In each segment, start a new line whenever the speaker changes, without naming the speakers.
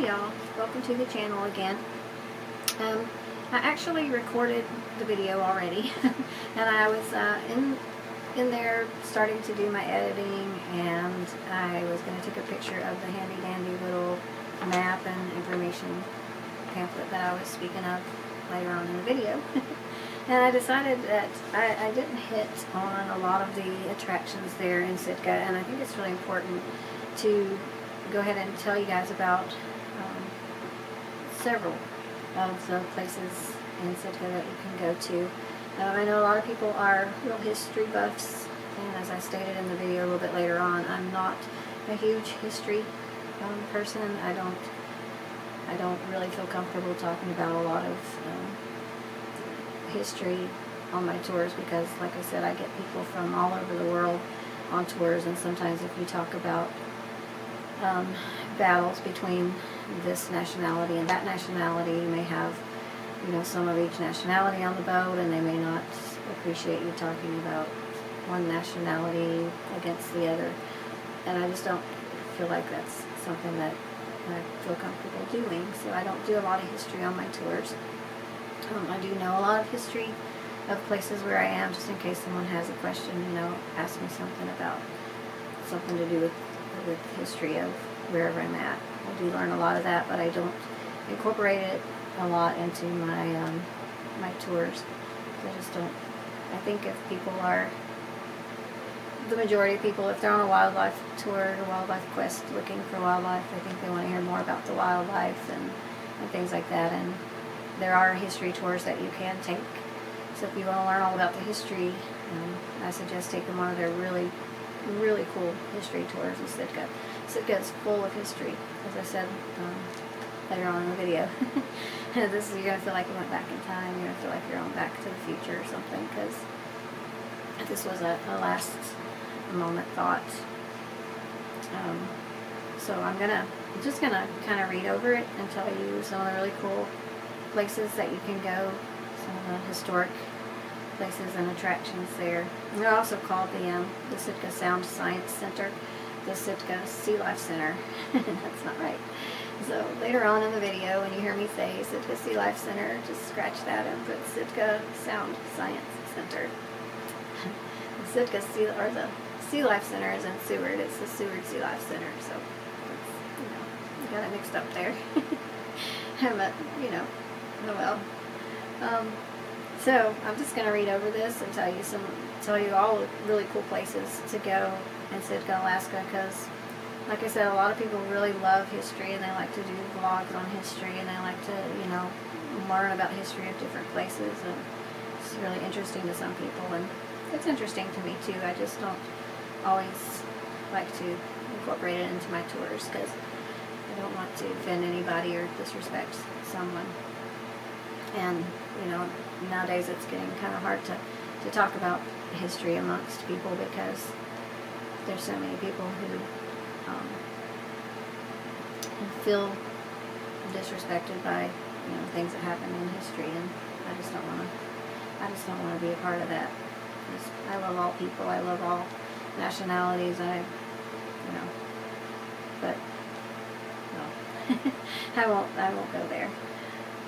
y'all, welcome to the channel again. Um, I actually recorded the video already and I was uh, in in there starting to do my editing and I was going to take a picture of the handy dandy little map and information pamphlet that I was speaking of later on in the video. and I decided that I, I didn't hit on a lot of the attractions there in Sitka and I think it's really important to go ahead and tell you guys about several of the places in Sitka that you can go to. Um, I know a lot of people are real history buffs, and as I stated in the video a little bit later on, I'm not a huge history um, person. I don't I don't really feel comfortable talking about a lot of um, history on my tours because, like I said, I get people from all over the world on tours, and sometimes if you talk about um, battles between this nationality and that nationality. You may have, you know, some of each nationality on the boat, and they may not appreciate you talking about one nationality against the other. And I just don't feel like that's something that I feel comfortable doing. So I don't do a lot of history on my tours. Um, I do know a lot of history of places where I am, just in case someone has a question, you know, ask me something about something to do with with history of wherever I'm at. I do learn a lot of that, but I don't incorporate it a lot into my um, my tours. I just don't. I think if people are the majority of people, if they're on a wildlife tour or wildlife quest looking for wildlife, I think they want to hear more about the wildlife and, and things like that. And there are history tours that you can take. So if you want to learn all about the history, um, I suggest taking one of their really really cool history tours in Sitka. Sitka is full of history, as I said um, later on in the video. this is, you're to feel like you went back in time. You're to feel like you're on Back to the Future or something, because this was a, a, last moment thought. Um, so I'm going to, I'm just going to kind of read over it and tell you some of the really cool places that you can go, some of the historic places and attractions there. They're also called the, um, the Sitka Sound Science Center, the Sitka Sea Life Center. That's not right. So later on in the video, when you hear me say Sitka Sea Life Center, just scratch that and put Sitka Sound Science Center. the Sitka Sea, or the Sea Life Center is in Seward. It's the Seward Sea Life Center, so you know, got it mixed up there. but, you know, oh well. Um, so I'm just going to read over this and tell you some, tell you all really cool places to go in Sitka, Alaska, because like I said, a lot of people really love history and they like to do vlogs on history and they like to, you know, learn about history of different places and it's really interesting to some people and it's interesting to me too. I just don't always like to incorporate it into my tours because I don't want to offend anybody or disrespect someone. And, you know, nowadays it's getting kind of hard to, to talk about history amongst people because there's so many people who um, feel disrespected by you know things that happen in history, and I just don't want to. I just don't want to be a part of that. I love all people. I love all nationalities. I, you know, but no, I won't. I won't go there.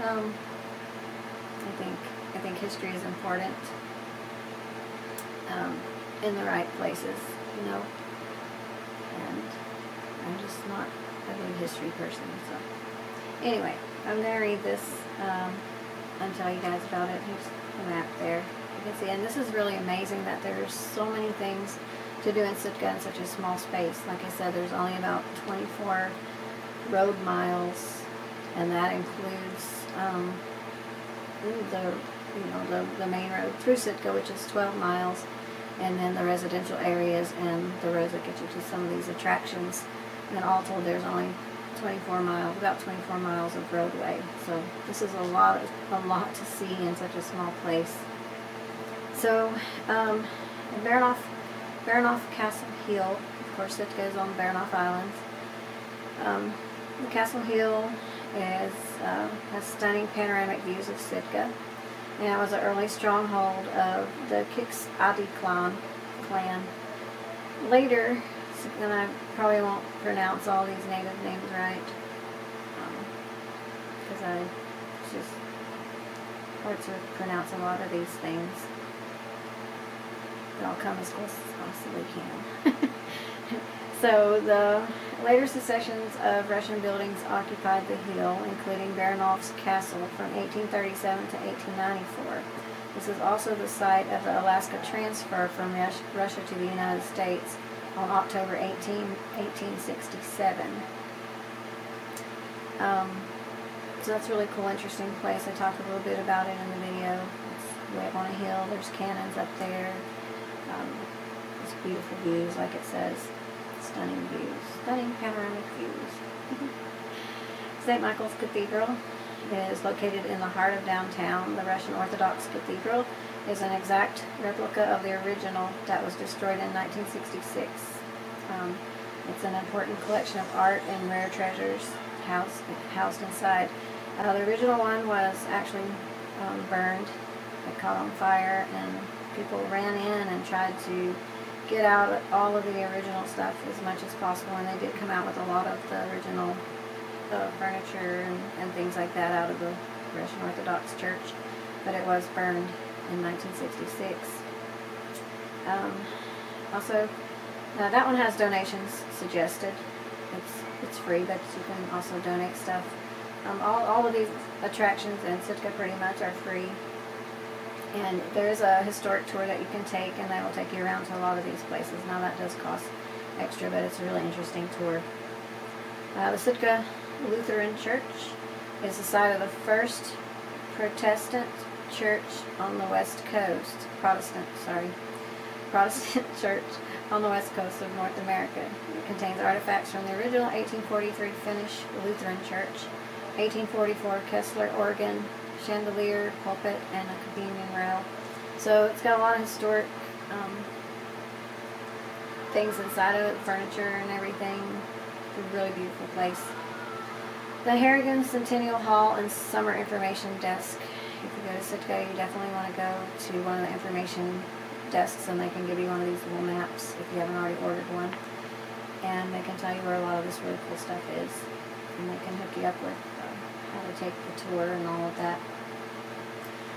Um, I think I think history is important um, in the right places, you know. And I'm just not a big history person, so. Anyway, I'm going to read this um, and tell you guys about it. Here's the map there. You can see, and this is really amazing that there's so many things to do in Sitka in such a small space. Like I said, there's only about 24 road miles, and that includes um, the you know, the, the main road through Sitka, which is 12 miles, and then the residential areas and the roads that get you to some of these attractions. And then all told, there's only 24 miles, about 24 miles of roadway. So this is a lot, a lot to see in such a small place. So, um, Baranof, Baranof Castle Hill, of course, Sitka is on Baranof Islands. Um, Castle Hill is, uh, has stunning panoramic views of Sitka and it was an early stronghold of the Kiks-Adi clan. clan. Later, and I probably won't pronounce all these native names right, um, because I just hard to pronounce a lot of these things. But I'll come as close as I possibly can. so the later secessions of Russian buildings occupied the hill, including Baranov's Castle from 1837 to 1894. This is also the site of the Alaska transfer from Russia to the United States on October 18, 1867. Um, so that's a really cool, interesting place. I talk a little bit about it in the video. It's way up on a hill. There's cannons up there. Um, it's beautiful views, like it says. Stunning views. Stunning panoramic views. St. Michael's Cathedral is located in the heart of downtown. The Russian Orthodox Cathedral is an exact replica of the original that was destroyed in 1966. Um, it's an important collection of art and rare treasures housed, housed inside. Uh, the original one was actually um, burned. It caught on fire and people ran in and tried to get out all of the original stuff as much as possible and they did come out with a lot of the original uh, furniture and, and things like that out of the Russian Orthodox Church but it was burned in 1966. Um, also, now that one has donations suggested. It's it's free, but you can also donate stuff. Um, all, all of these attractions in Sitka pretty much are free. And there's a historic tour that you can take, and they will take you around to a lot of these places. Now that does cost extra, but it's a really interesting tour. Uh, the Sitka Lutheran Church is the site of the first Protestant church on the west coast. Protestant, sorry. Protestant church on the west coast of North America. It contains artifacts from the original 1843 Finnish Lutheran Church, 1844 Kessler organ, chandelier, pulpit, and a communion rail. So it's got a lot of historic um, things inside of it, furniture and everything. It's a really beautiful place. The Harrigan Centennial Hall and Summer Information Desk. If you go to Sitka, you definitely want to go to one of the information desks and they can give you one of these little maps if you haven't already ordered one. And they can tell you where a lot of this really cool stuff is. And they can hook you up with how to take the tour and all of that.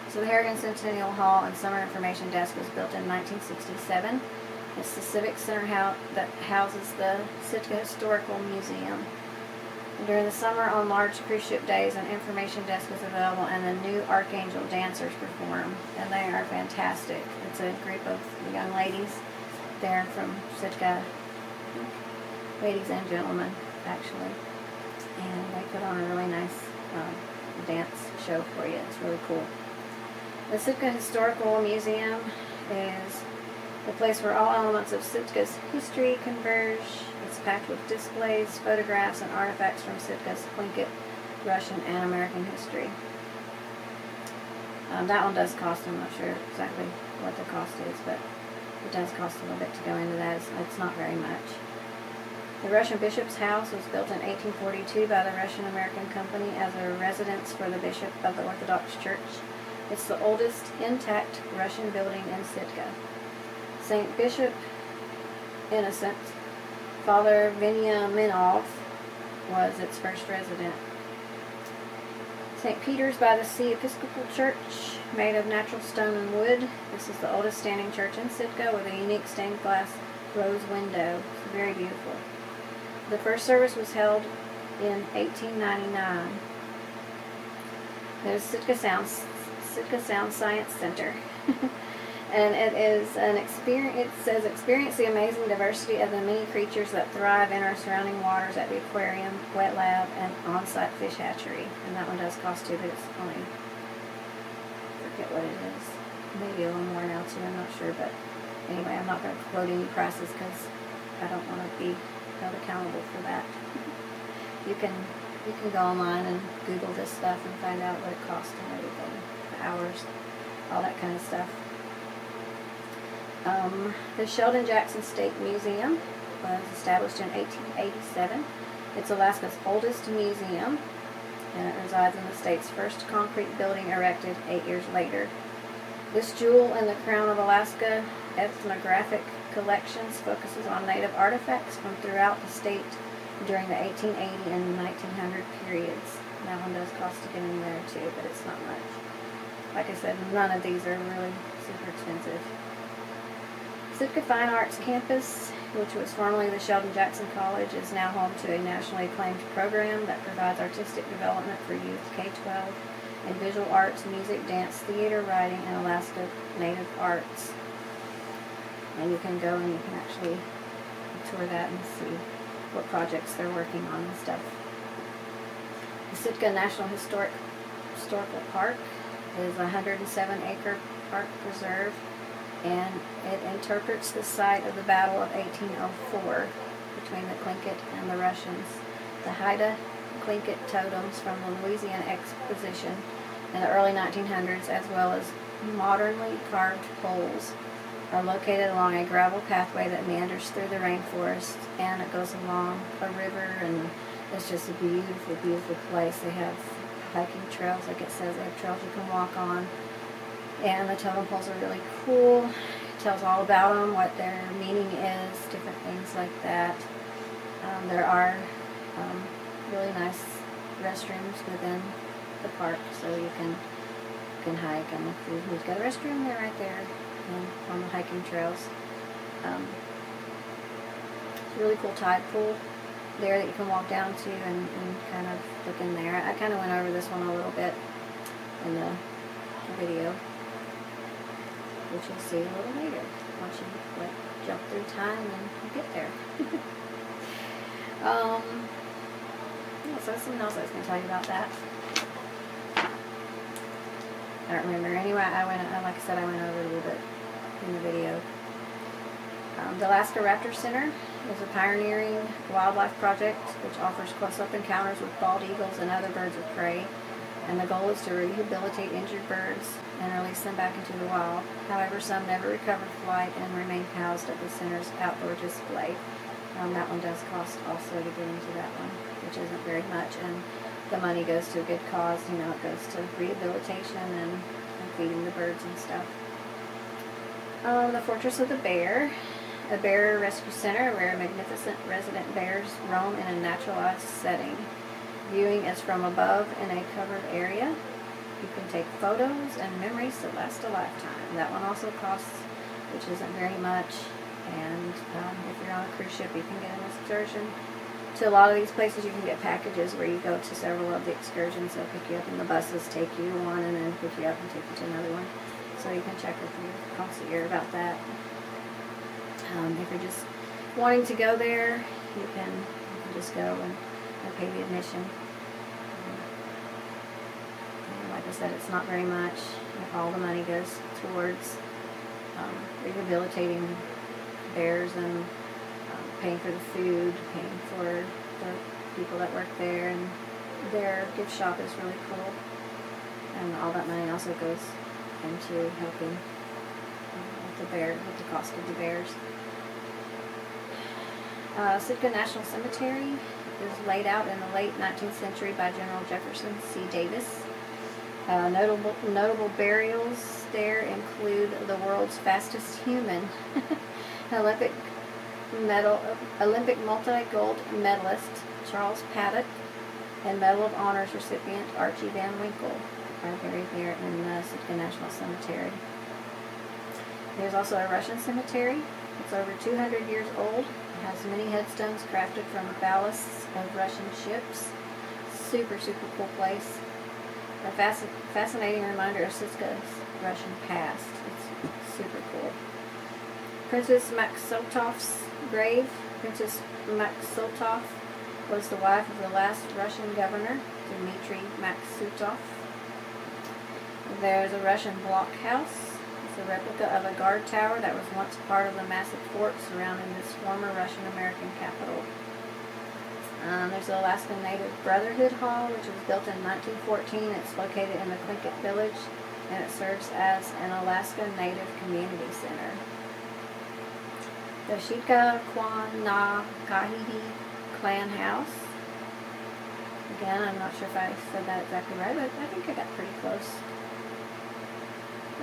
So the Harrigan Centennial Hall and Summer Information Desk was built in 1967. It's the Civic Center that houses the Sitka Historical Museum. During the summer on large cruise ship days, an information desk is available and the new Archangel dancers perform. And they are fantastic. It's a group of young ladies. They're from Sitka, uh, ladies and gentlemen, actually. And they put on a really nice uh, dance show for you. It's really cool. The Sitka Historical Museum is the place where all elements of Sitka's history converge It's packed with displays, photographs, and artifacts from Sitka's Tlingit, Russian, and American history. Um, that one does cost, I'm not sure exactly what the cost is, but it does cost a little bit to go into that. It's, it's not very much. The Russian bishop's house was built in 1842 by the Russian American Company as a residence for the bishop of the Orthodox Church. It's the oldest intact Russian building in Sitka. St. Bishop Innocent Father Veniaminov was its first resident. St. Peter's by the Sea Episcopal Church, made of natural stone and wood. This is the oldest standing church in Sitka with a unique stained glass rose window. It's very beautiful. The first service was held in 1899. There's Sitka Sound, Sitka Sound Science Center. and it is an experience. It says experience the amazing diversity of the many creatures that thrive in our surrounding waters at the aquarium, wet lab, and on-site fish hatchery. And that one does cost too, but it's only forget what it is. Maybe a little more now too. I'm not sure, but anyway, I'm not going to quote any prices because I don't want to be held accountable for that. you can you can go online and Google this stuff and find out what it costs and everything, the hours, all that kind of stuff. Um, the Sheldon Jackson State Museum was established in 1887. It's Alaska's oldest museum, and it resides in the state's first concrete building erected eight years later. This jewel in the crown of Alaska ethnographic collections focuses on native artifacts from throughout the state during the 1880 and 1900 periods. That one does cost to get in there too, but it's not much. Like I said, none of these are really super expensive. Sitka Fine Arts Campus, which was formerly the Sheldon Jackson College, is now home to a nationally acclaimed program that provides artistic development for youth K-12 in visual arts, music, dance, theater, writing, and Alaska Native arts. And you can go and you can actually tour that and see what projects they're working on and stuff. The Sitka National Historic Historical Park is a 107 acre park preserve and it interprets the site of the Battle of 1804 between the Tlingit and the Russians. The Haida Tlingit totems from the Louisiana Exposition in the early 1900s as well as modernly carved poles are located along a gravel pathway that meanders through the rainforest and it goes along a river and it's just a beautiful, beautiful place. They have hiking trails, like it says, they have trails you can walk on. And the totem poles are really cool. It tells all about them, what their meaning is, different things like that. Um, there are um, really nice restrooms within the park, so you can you can hike. And if you need to go to restroom, they're right there on the hiking trails. Um, really cool tide pool there that you can walk down to and, and kind of look in there. I kind of went over this one a little bit in the video, which you'll see a little later once you like jump through time and you get there. um, yeah, so something else I was going to tell you about that. I don't remember. Anyway, I went, like I said, I went over a little bit in the video. Um, the Alaska Raptor Center is a pioneering wildlife project which offers close-up encounters with bald eagles and other birds of prey. And the goal is to rehabilitate injured birds and release them back into the wild. However, some never recovered flight and remain housed at the center's outdoor display. Um, that one does cost also to get into that one, which isn't very much. And the money goes to a good cause. You know, it goes to rehabilitation and, and feeding the birds and stuff. Um, the Fortress of the Bear, a bear rescue center where magnificent resident bears roam in a naturalized setting. Viewing is from above in a covered area. You can take photos and memories that last a lifetime. That one also costs, which isn't very much. And um, if you're on a cruise ship, you can get an excursion. To a lot of these places, you can get packages where you go to several of the excursions. They'll pick you up and the buses take you one and then pick you up and take you to another one. So you can check with your concierge about that. Um, if you're just wanting to go there, you can, you can just go and, and pay the admission. Like I said, it's not very much. All the money goes towards um, rehabilitating bears and paying for the food, paying for the people that work there, and their gift shop is really cool. And all that money also goes into helping with the bear, with the cost of the bears. Uh, Sitka National Cemetery is laid out in the late 19th century by General Jefferson C. Davis. Uh, notable, notable burials there include the world's fastest human, Olympic medal, Olympic multi-gold medalist Charles Paddock, and Medal of Honors recipient Archie Van Winkle are buried here in the Sitka National Cemetery. There's also a Russian cemetery. It's over 200 years old It has many headstones crafted from ballasts of Russian ships. Super, super cool place. A fasc fascinating reminder of Sitka's Russian past. It's super cool. Princess Maksutov's grave. Princess Maksutov was the wife of the last Russian governor, Dmitry Maksutov. There's a Russian blockhouse it's a replica of a guard tower that was once part of the massive fort surrounding this former Russian-American capital. Um, there's the Alaska Native Brotherhood Hall, which was built in 1914. It's located in the Tlingit Village, and it serves as an Alaska Native Community Center. The Shika Kwan Na Kahidi Clan House. Again, I'm not sure if I said that exactly right, but I think I got pretty close.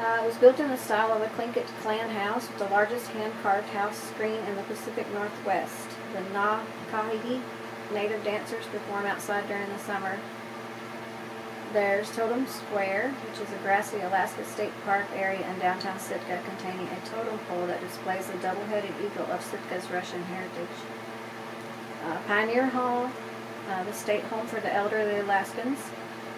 Uh, it was built in the style of a Tlingit clan house with the largest hand-carved house screen in the Pacific Northwest. The Na Kahidi native dancers perform outside during the summer. There's Totem Square, which is a grassy Alaska State Park area in downtown Sitka containing a totem pole that displays the double-headed eagle of Sitka's Russian heritage. Uh, Pioneer Hall, uh, the state home for the elderly Alaskans,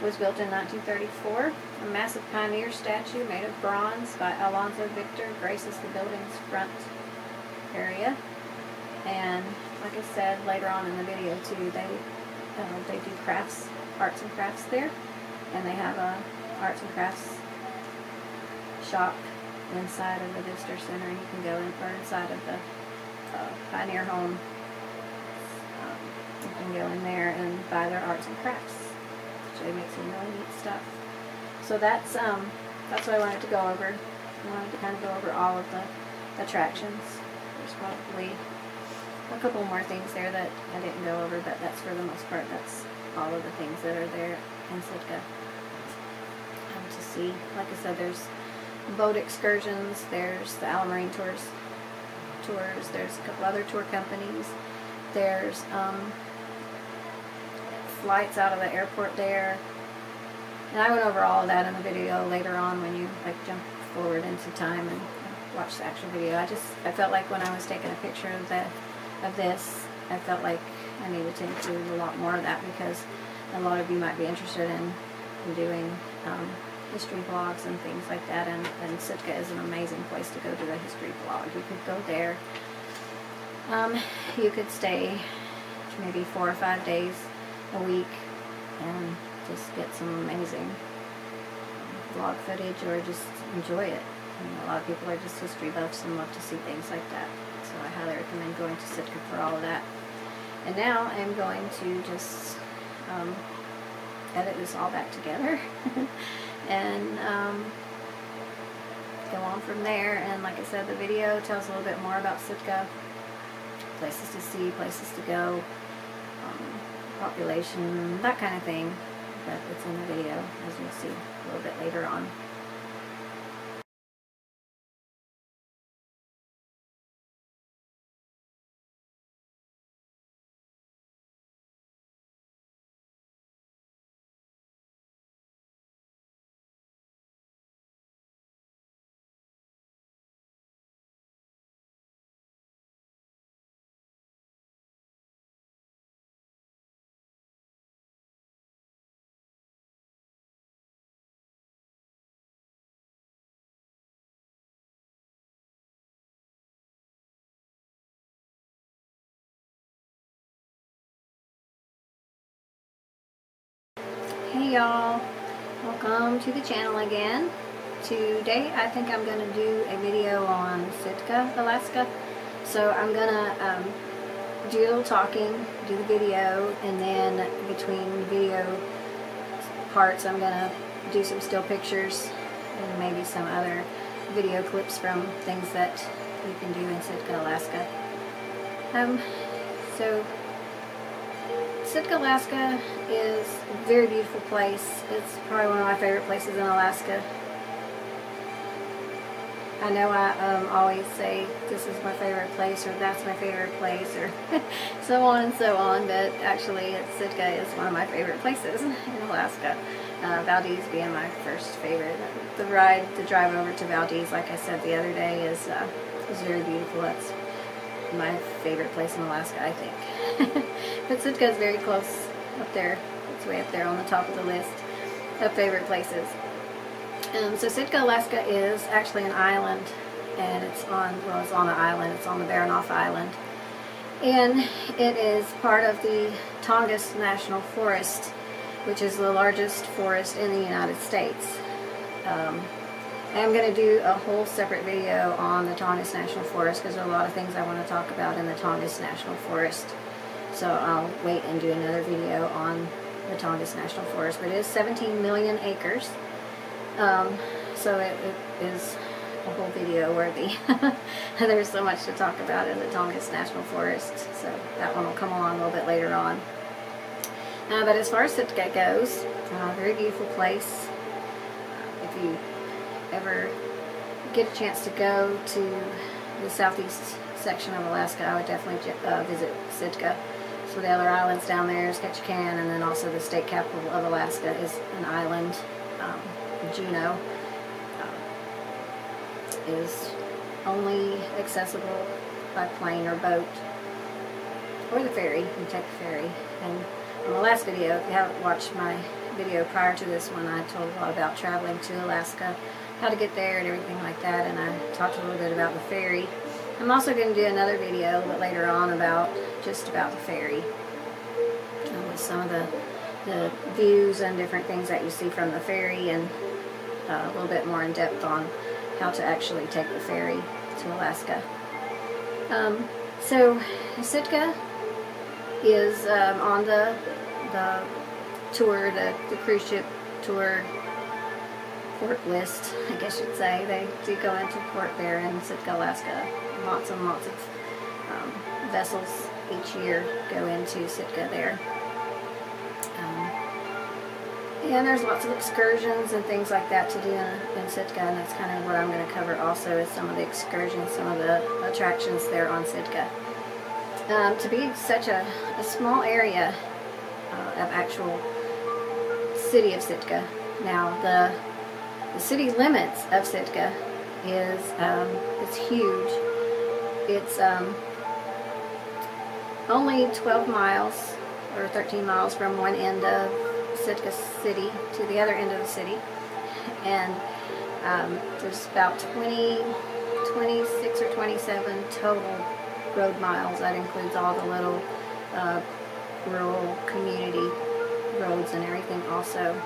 was built in 1934. A massive pioneer statue made of bronze by Alonzo Victor graces the building's front area. And like I said later on in the video too, they uh, they do crafts, arts and crafts there, and they have a arts and crafts shop inside of the visitor center, you can go in inside of the uh, Pioneer Home. Um, you can go in there and buy their arts and crafts. They make some really neat stuff. So that's um, that's what I wanted to go over. I wanted to kind of go over all of the attractions. There's probably a couple more things there that I didn't go over, but that's for the most part, that's all of the things that are there in Sitka see. Like I said, there's boat excursions, there's the Allen Marine Tours, tours, there's a couple other tour companies, there's um, flights out of the airport there. And I went over all of that in the video later on when you like jump forward into time and watch the actual video. I just, I felt like when I was taking a picture of the, of this, I felt like I needed to include a lot more of that because a lot of you might be interested in, in doing um, history vlogs and things like that and, and Sitka is an amazing place to go do a history vlog. You could go there, um, you could stay maybe four or five days a week and just get some amazing vlog footage or just enjoy it. a lot of people are just history buffs and love to see things like that. So I highly recommend going to Sitka for all of that. And now I'm going to just um, edit this all back together and um, go on from there. And like I said, the video tells a little bit more about Sitka, places to see, places to go, um, population, that kind of thing. But it's in the video, as you'll see a little bit later on. Y'all, welcome to the channel again. Today I think I'm to do a video on Sitka, Alaska. So I'm to um, do a little talking, do the video, and then between video parts I'm to do some still pictures and maybe some other video clips from things that you can do in Sitka, Alaska. Um, so Sitka, Alaska is a very beautiful place. It's probably one of my favorite places in Alaska. I know I um, always say this is my favorite place or that's my favorite place or so on and so on, but actually Sitka is one of my favorite places in Alaska. Uh, Valdez being my first favorite. The ride, the drive over to Valdez, like I said the other day, is, uh, is very beautiful. That's my favorite place in Alaska, I think. but Sitka is very close up there. It's way up there on the top of the list of favorite places. Um, so Sitka, Alaska is actually an island, and it's on, well, it's on an island. It's on the Baranof Island. And it is part of the Tongass National Forest, which is the largest forest in the United States. Um, I'm going to do a whole separate video on the Tongass National Forest because there are a lot of things I want to talk about in the Tongass National Forest. So I'll wait and do another video on the Tongass National Forest. But it is 17 million acres. Um, so it, it is a whole video worthy. There's so much to talk about in the Tongass National Forest. So that one will come along a little bit later on. Uh, but as far as Sitka goes, uh, very beautiful place. Uh, if you ever get a chance to go to the southeast section of Alaska, I would definitely uh, visit Sitka. For the other islands down there is Ketchikan, and then also the state capital of Alaska is an island, um, Juneau. Uh, is only accessible by plane or boat or the ferry. You take the ferry. And on the last video, if you haven't watched my video prior to this one, I told a lot about traveling to Alaska, how to get there and everything like that, and I talked a little bit about the ferry. I'm also going to do another video a little bit later on about just about the ferry. Uh, with some of the, the views and different things that you see from the ferry and uh, a little bit more in depth on how to actually take the ferry to Alaska. Um, so Sitka is um, on the the tour, the, the cruise ship tour port list, I guess you'd say. They do go into port there in Sitka, Alaska. Lots and lots of um, vessels each year go into Sitka there. Um, and there's lots of excursions and things like that to do in, in Sitka, and that's kind of what I'm going to cover also is some of the excursions, some of the attractions there on Sitka. Um, to be such a, a small area uh, of actual city of Sitka. Now the the city limits of Sitka is um, it's huge. It's um, only 12 miles or 13 miles from one end of Sitka City to the other end of the city, and um, there's about 20, 26 or 27 total road miles. That includes all the little uh, rural community roads and everything also.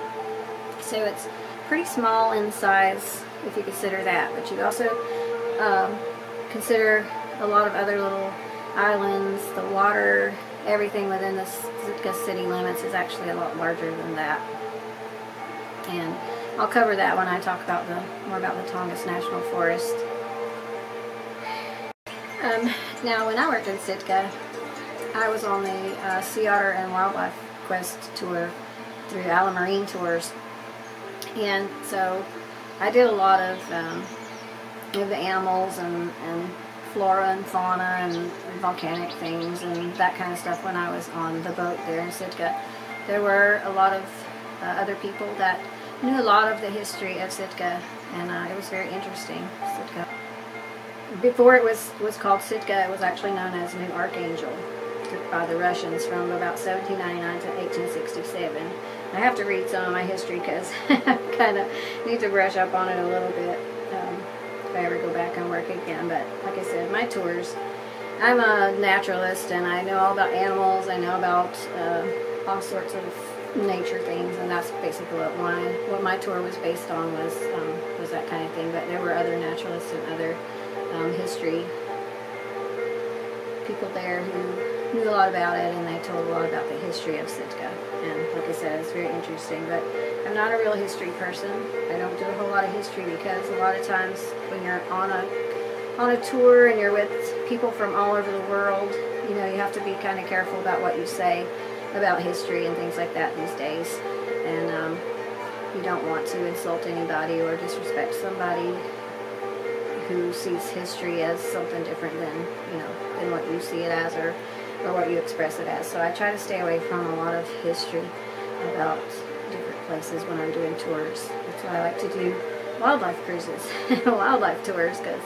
So it's pretty small in size if you consider that, but you also um, consider a lot of other little islands, the water, everything within the Sitka city limits is actually a lot larger than that. And I'll cover that when I talk about the more about the Tongass National Forest. Um, now, when I worked in Sitka, I was on the uh, Sea Otter and Wildlife Quest tour through Allen Marine Tours. And so I did a lot of, um, the animals and, and flora and fauna and volcanic things and that kind of stuff when I was on the boat there in Sitka. There were a lot of uh, other people that knew a lot of the history of Sitka and uh, it was very interesting, Sitka. Before it was, was called Sitka, it was actually known as New Archangel by the Russians from about 1799 to 1867. I have to read some of my history because I kind of need to brush up on it a little bit um, if I ever go back and work again. But like I said, my tours, I'm a naturalist and I know all about animals. I know about uh, all sorts of nature things, and that's basically what my what my tour was based on was um, was that kind of thing. But there were other naturalists and other um, history people there who knew a lot about it and they told a lot about the history of Sitka. And like I said, it's very interesting. But I'm not a real history person. I don't do a whole lot of history because a lot of times when you're on a on a tour and you're with people from all over the world, you know, you have to be kind of careful about what you say about history and things like that these days. And um, you don't want to insult anybody or disrespect somebody who sees history as something different than, you know, than what you see it as or or what you express it as. So I try to stay away from a lot of history about different places when I'm doing tours. That's why I like to do wildlife cruises, wildlife tours, because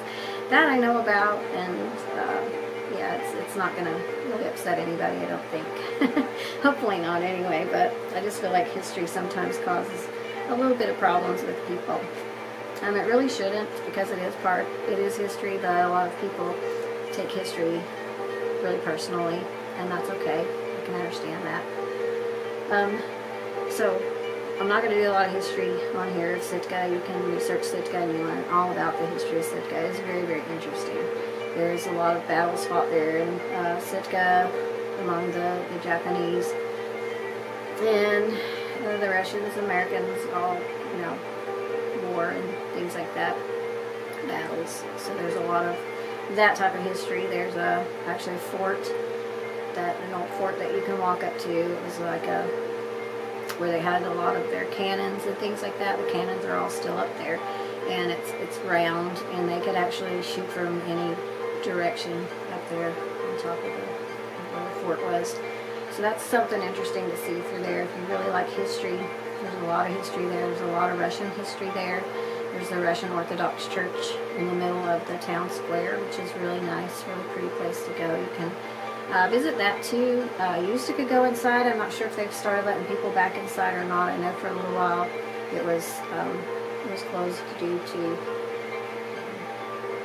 that I know about, and uh, yeah, it's, it's not going to really upset anybody, I don't think. Hopefully not anyway, but I just feel like history sometimes causes a little bit of problems with people. And it really shouldn't, because it is part, it is history, but a lot of people take history really personally, and that's okay. I can understand that. Um, so, I'm not going to do a lot of history on here of Sitka. You can research Sitka and you learn all about the history of Sitka. It's very, very interesting. There's a lot of battles fought there in uh, Sitka among the, the Japanese and uh, the Russians, Americans, all, you know, war and things like that, battles. So there's a lot of that type of history. There's a actually a fort that an old fort that you can walk up to. It was like a where they had a lot of their cannons and things like that. The cannons are all still up there, and it's it's round, and they could actually shoot from any direction up there on top of, the, where the fort was. So that's something interesting to see through there. If you really like history, there's a lot of history there. There's a lot of Russian history there. There's the Russian Orthodox Church in the middle of the town square, which is really nice, really pretty place to go. You can uh, visit that too. Uh, you used to could go inside. I'm not sure if they've started letting people back inside or not. I know for a little while it was um, it was closed due to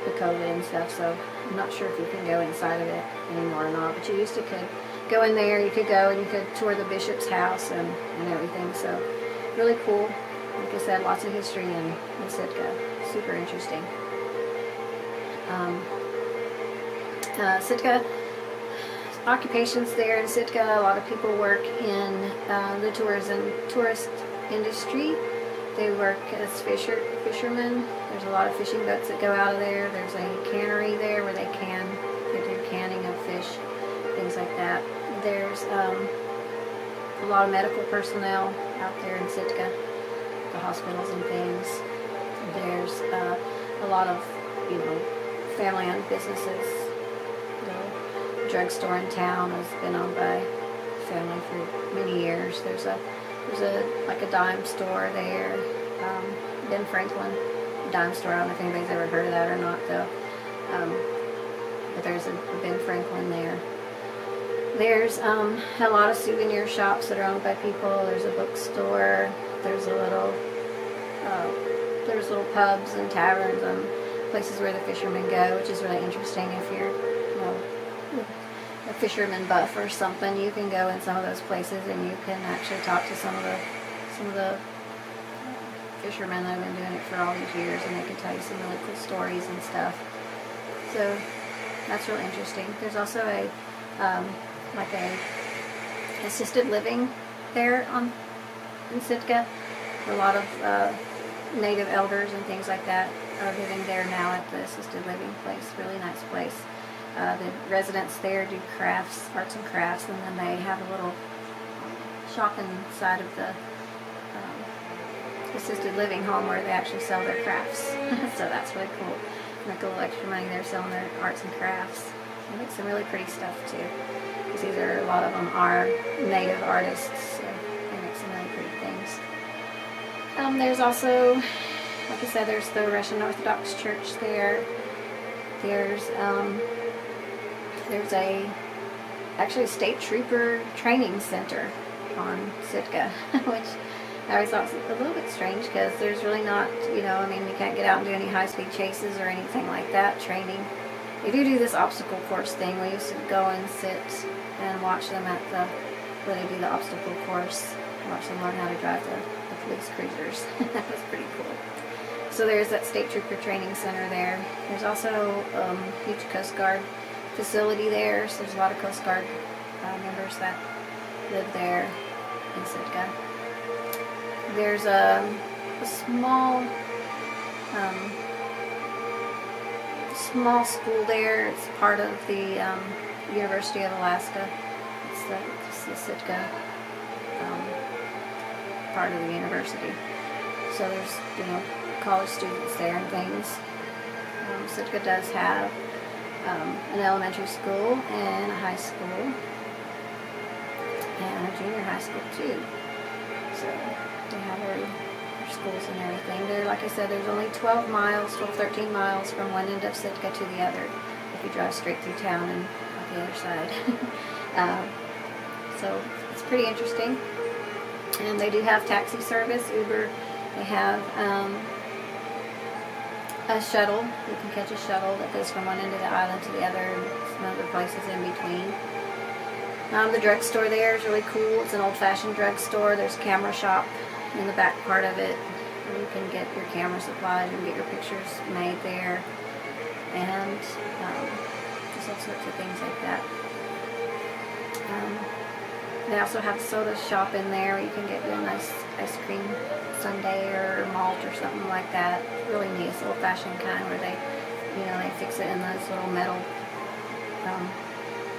the COVID and stuff. So I'm not sure if you can go inside of it anymore or not. But you used to could go in there. You could go and you could tour the bishop's house and, and everything. So really cool. Like I said, lots of history in, Sitka. Super interesting. Um, uh, Sitka occupations there in Sitka. A lot of people work in uh, the tourism tourist industry. They work as fisher fishermen. There's a lot of fishing boats that go out of there. There's a cannery there where they can they do canning of fish, things like that. There's um, a lot of medical personnel out there in Sitka, the hospitals and things. There's uh, a lot of you know family-owned businesses The drugstore in town has been owned by family for many years. There's a there's a like a dime store there, um, Ben Franklin dime store. I don't know if anybody's ever heard of that or not though. Um, but there's a, Ben Franklin there. There's um, a lot of souvenir shops that are owned by people. There's a bookstore. There's a little uh, there's little pubs and taverns and places where the fishermen go, which is really interesting if you're you know a fisherman buff or something, you can go in some of those places and you can actually talk to some of the some of the fishermen that have been doing it for all these years, and they can tell you some really cool stories and stuff. So that's really interesting. There's also a um, like a assisted living there on in Sitka. A lot of uh, native elders and things like that are living there now at the assisted living place. Really nice place. Uh, the residents there do crafts, arts and crafts, and then they have a little shop inside of the um, assisted living home where they actually sell their crafts. so that's really cool. Make a little extra money there selling their arts and crafts. They make some really pretty stuff too. Because these are, a lot of them are native artists, so Um, there's also, like I said, there's the Russian Orthodox Church there. There's um, there's a actually a state trooper training center on Sitka, which I always thought was a little bit strange because there's really not, you know, I mean, you can't get out and do any high-speed chases or anything like that training. If you do this obstacle course thing, we used to go and sit and watch them at the, where they do the obstacle course, watch them learn how to drive the, cruisers. that was pretty cool. So there's that State Trooper Training Center there. There's also um, huge Coast Guard facility there. So there's a lot of Coast Guard uh, members that live there in Sitka. There's a, a small um, small school there. It's part of the um, University of Alaska. It's the, it's the Sitka um, part of the university. So there's you know college students there and things. Um, Sitka does have um, an elementary school and a high school and a junior high school too. So they have their, their schools and everything. There, like I said, there's only 12 miles, 12, 13 miles from one end of Sitka to the other if you drive straight through town and the other side. um, so it's pretty interesting. And they do have taxi service, Uber. They have um, a shuttle. You can catch a shuttle that goes from one end of the island to the other and some other places in between. Um, the drugstore there is really cool. It's an old-fashioned drugstore. There's a camera shop in the back part of it. Where you can get your camera supplies and get your pictures made there. And um, just all sorts of things like that. Um, they also have soda shop in there where you can get you a nice ice cream sundae or malt or something like that. Really nice, old-fashioned kind where they, you know, they fix it in those little metal um,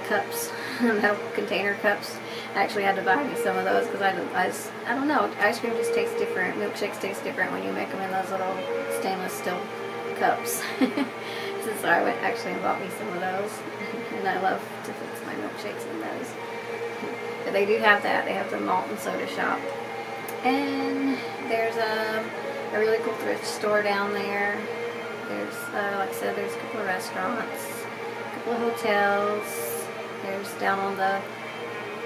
cups, metal container cups. I actually had to buy me some of those because I, I, I don't know, ice cream just tastes different. Milkshakes taste different when you make them in those little stainless steel cups. so I went actually and bought me some of those. and I love to fix my milkshakes in those. They do have that. They have the malt and soda shop. And there's a, a really cool thrift store down there. There's, uh, like I said, there's a couple of restaurants, a couple of hotels. There's down on the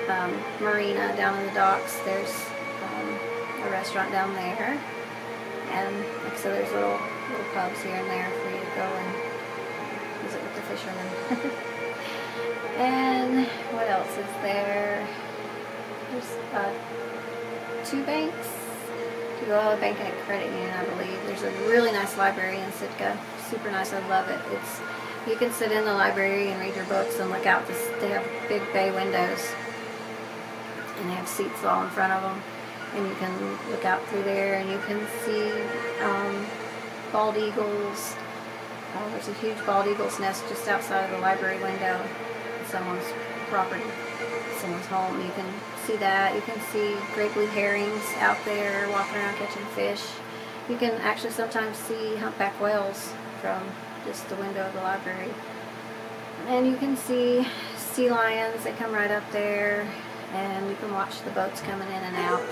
um, marina, down in the docks, there's um, a restaurant down there. And like I said, there's little, little pubs here and there for you to go and visit with the fishermen. and what else is there? There's uh, two banks. You go to bank and a credit union, I believe. There's a really nice library in Sitka. Super nice. I love it. It's you can sit in the library and read your books and look out. They have big bay windows and they have seats all in front of them and you can look out through there and you can see um, bald eagles. Oh, there's a huge bald eagle's nest just outside of the library window someone's property, someone's home. You can see that. You can see great blue herons out there walking around catching fish. You can actually sometimes see humpback whales from just the window of the library. And you can see sea lions, they come right up there and you can watch the boats coming in and out.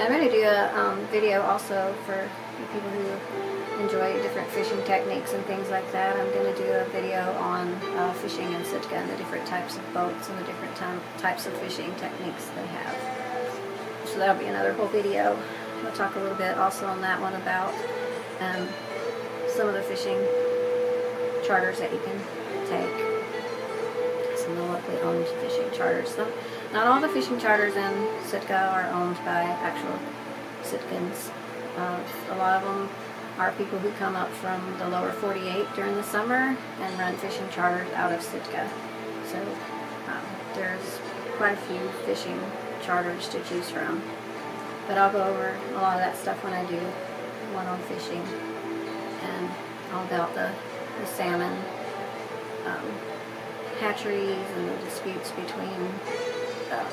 I'm going to do a um, video also for people who enjoy different fishing techniques and things like that. I'm going to do a video on uh, fishing in Sitka and the different types of boats and the different types of fishing techniques they have. So that'll be another whole video. I'll talk a little bit also on that one about um, some of the fishing charters that you can take some of the locally owned fishing charters. So not all the fishing charters in Sitka are owned by actual Sitkans. Uh, a lot of them are people who come up from the lower 48 during the summer and run fishing charters out of Sitka. So um, there's quite a few fishing charters to choose from. But I'll go over a lot of that stuff when I do one on fishing and all about the, the salmon um, hatcheries and the disputes between um,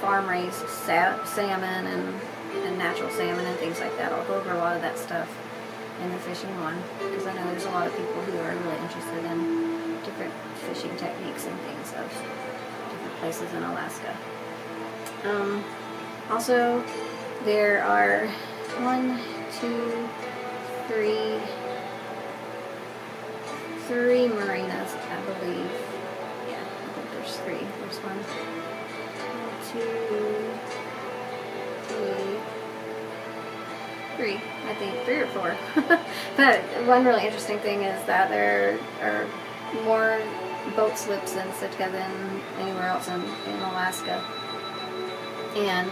farm-raised sa salmon and, and natural salmon and things like that. I'll go over a lot of that stuff in the fishing one because I know there's a lot of people who are really interested in different fishing techniques and things of different places in Alaska. Um, also, there are one, two, three, three marinas, I believe. Yeah, I think there's three. There's one, two, three, three, I think, three or four. but one really interesting thing is that there are more boat slips in Sitka than anywhere else in, in Alaska. And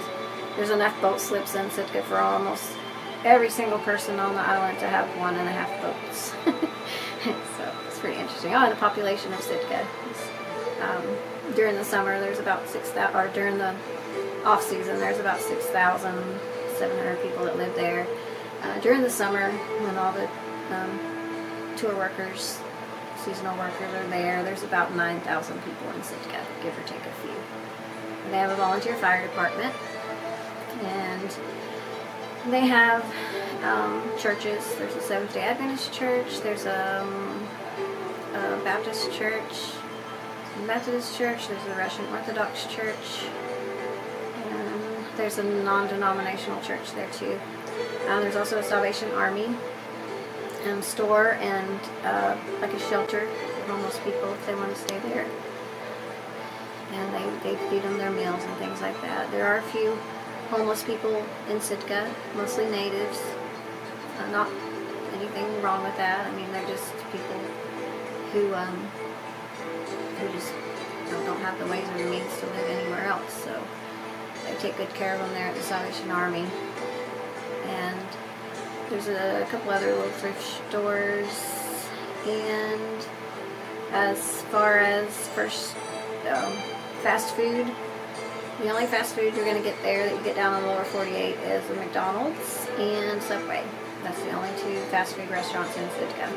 there's enough boat slips in Sitka for almost every single person on the island to have one and a half boats. so it's pretty interesting. Oh, and the population of Sitka. Um, during the summer, there's about 6,000, or during the off season, there's about 6,700 people that live there. Uh, during the summer, when all the um, tour workers, seasonal workers are there, there's about 9,000 people in Sitka, give or take a few. And they have a volunteer fire department, and they have um, churches. There's a Seventh-day Adventist church. There's a, um, a Baptist church, Methodist church. There's a Russian Orthodox church. And there's a non-denominational church there too. Uh, there's also a Salvation Army um, store and uh, like a shelter for homeless people if they want to stay there. And they, they feed them their meals and things like that. There are a few homeless people in Sitka, mostly natives. Uh, not anything wrong with that. I mean, they're just people who um, who just don't have the ways or the means to live anywhere else. So they take good care of them there at the Salvation Army. And there's a couple other little thrift stores. And as far as first um, fast food, the only fast food you're going to get there that you get down in the lower 48 is the McDonald's and Subway. That's the only two fast food restaurants in Sitka.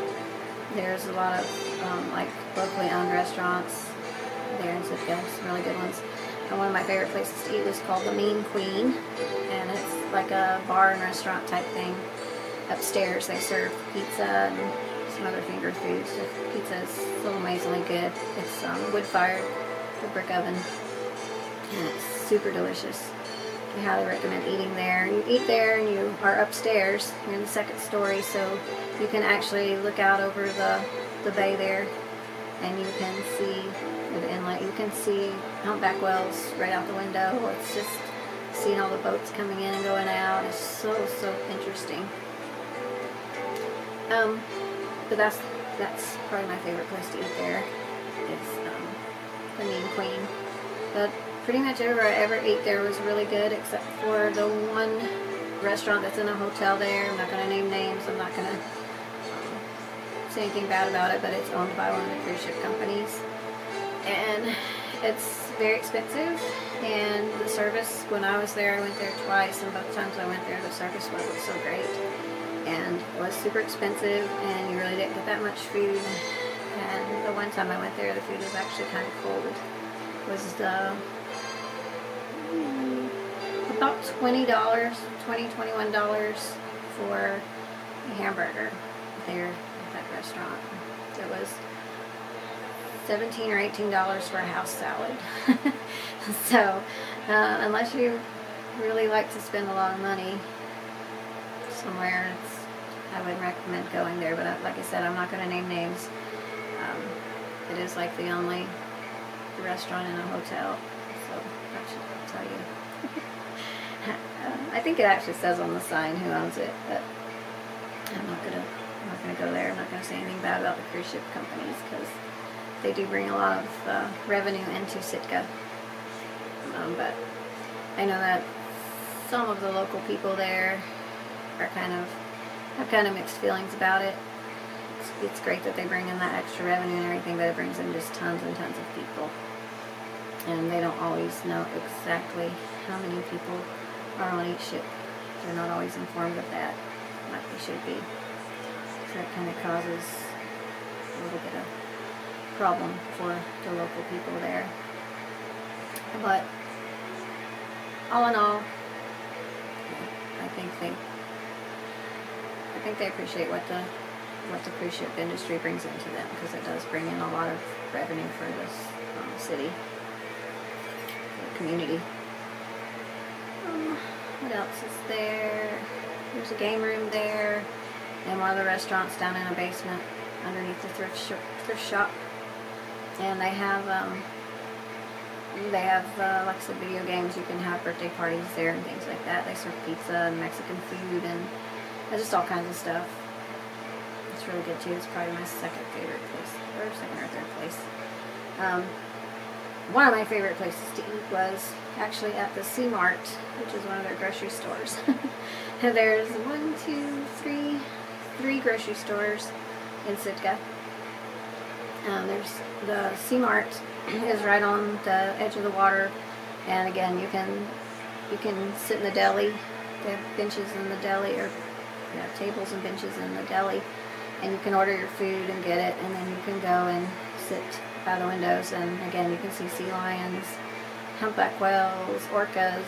There's a lot of um, like locally owned restaurants there in Sitka, some really good ones. And one of my favorite places to eat was called the Mean Queen, and it's like a bar and restaurant type thing. Upstairs they serve pizza and some other finger foods. The pizza is so amazingly good. It's um, wood fired, the brick oven and it's super delicious. I highly recommend eating there. You eat there and you are upstairs. You're in the second story, so you can actually look out over the, the bay there and you can see the inlet. You can see Humpback whales right out the window. It's just seeing all the boats coming in and going out. It's so, so interesting. Um, but that's that's probably my favorite place to eat there um, the Mean Queen. But pretty much everywhere I ever ate there was really good except for the one restaurant that's in a hotel there. I'm not going to name names. I'm not going to um, say anything bad about it, but it's owned by one of the cruise ship companies. And it's very expensive and the service, when I was there, I went there twice and both times I went there the service wasn't so great and it was super expensive and you really didn't get that much food and the one time I went there the food was actually kind of cold. It was the mm, about $20, $20, $21 for a hamburger there at that restaurant. It was 17 or 18 dollars for a house salad. so, uh, unless you really like to spend a lot of money somewhere, I wouldn't recommend going there. But uh, like I said, I'm not going to name names. Um, it is like the only restaurant in a hotel, so that should tell you. uh, I think it actually says on the sign who owns it, but I'm not gonna I'm not gonna go there. I'm not gonna say anything bad about the cruise ship companies because they do bring a lot of uh, revenue into Sitka. Um, but I know that some of the local people there are kind of have kind of mixed feelings about it. It's, it's great that they bring in that extra revenue and everything, but it brings in just tons and tons of people. And they don't always know exactly how many people are on each ship. They're not always informed of that, like they should be. So that kind of causes a little bit of problem for the local people there. But all in all, I think they I think they appreciate what the what the cruise ship industry brings into them because it does bring in a lot of revenue for this um, city, the community. Um, what else is there? There's a game room there, and one of the restaurants down in a basement underneath the thrift shop. Thrift shop and they have um, they have uh, like I video games you can have birthday parties there and things like that. They serve pizza and Mexican food and just all kinds of stuff. It's really good too. It's probably my second favorite place or second or third place. Um, one of my favorite places to eat was actually at the Sea Mart which is one of their grocery stores. And there's one two three three grocery stores in Sitka um, there's the Sea Mart is right on the edge of the water, and again, you can you can sit in the deli. They have benches in the deli, or yeah, tables and benches in the deli, and you can order your food and get it, and then you can go and sit by the windows, and again, you can see sea lions, humpback whales, orcas,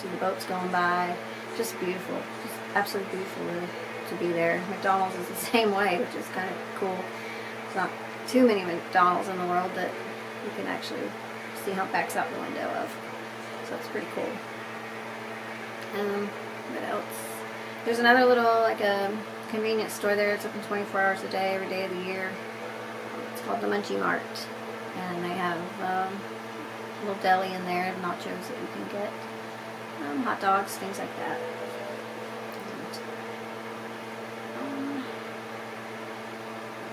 see the boats going by. Just beautiful, just absolutely beautiful to be there. McDonald's is the same way, which is kind of cool. It's not too many McDonald's in the world that you can actually see humpbacks out the window of. So it's pretty cool. Um, what else? There's another little, like a convenience store there. It's open 24 hours a day, every day of the year. It's called the Munchie Mart. And they have um, a little deli in there, nachos that you can get. Um, hot dogs, things like that.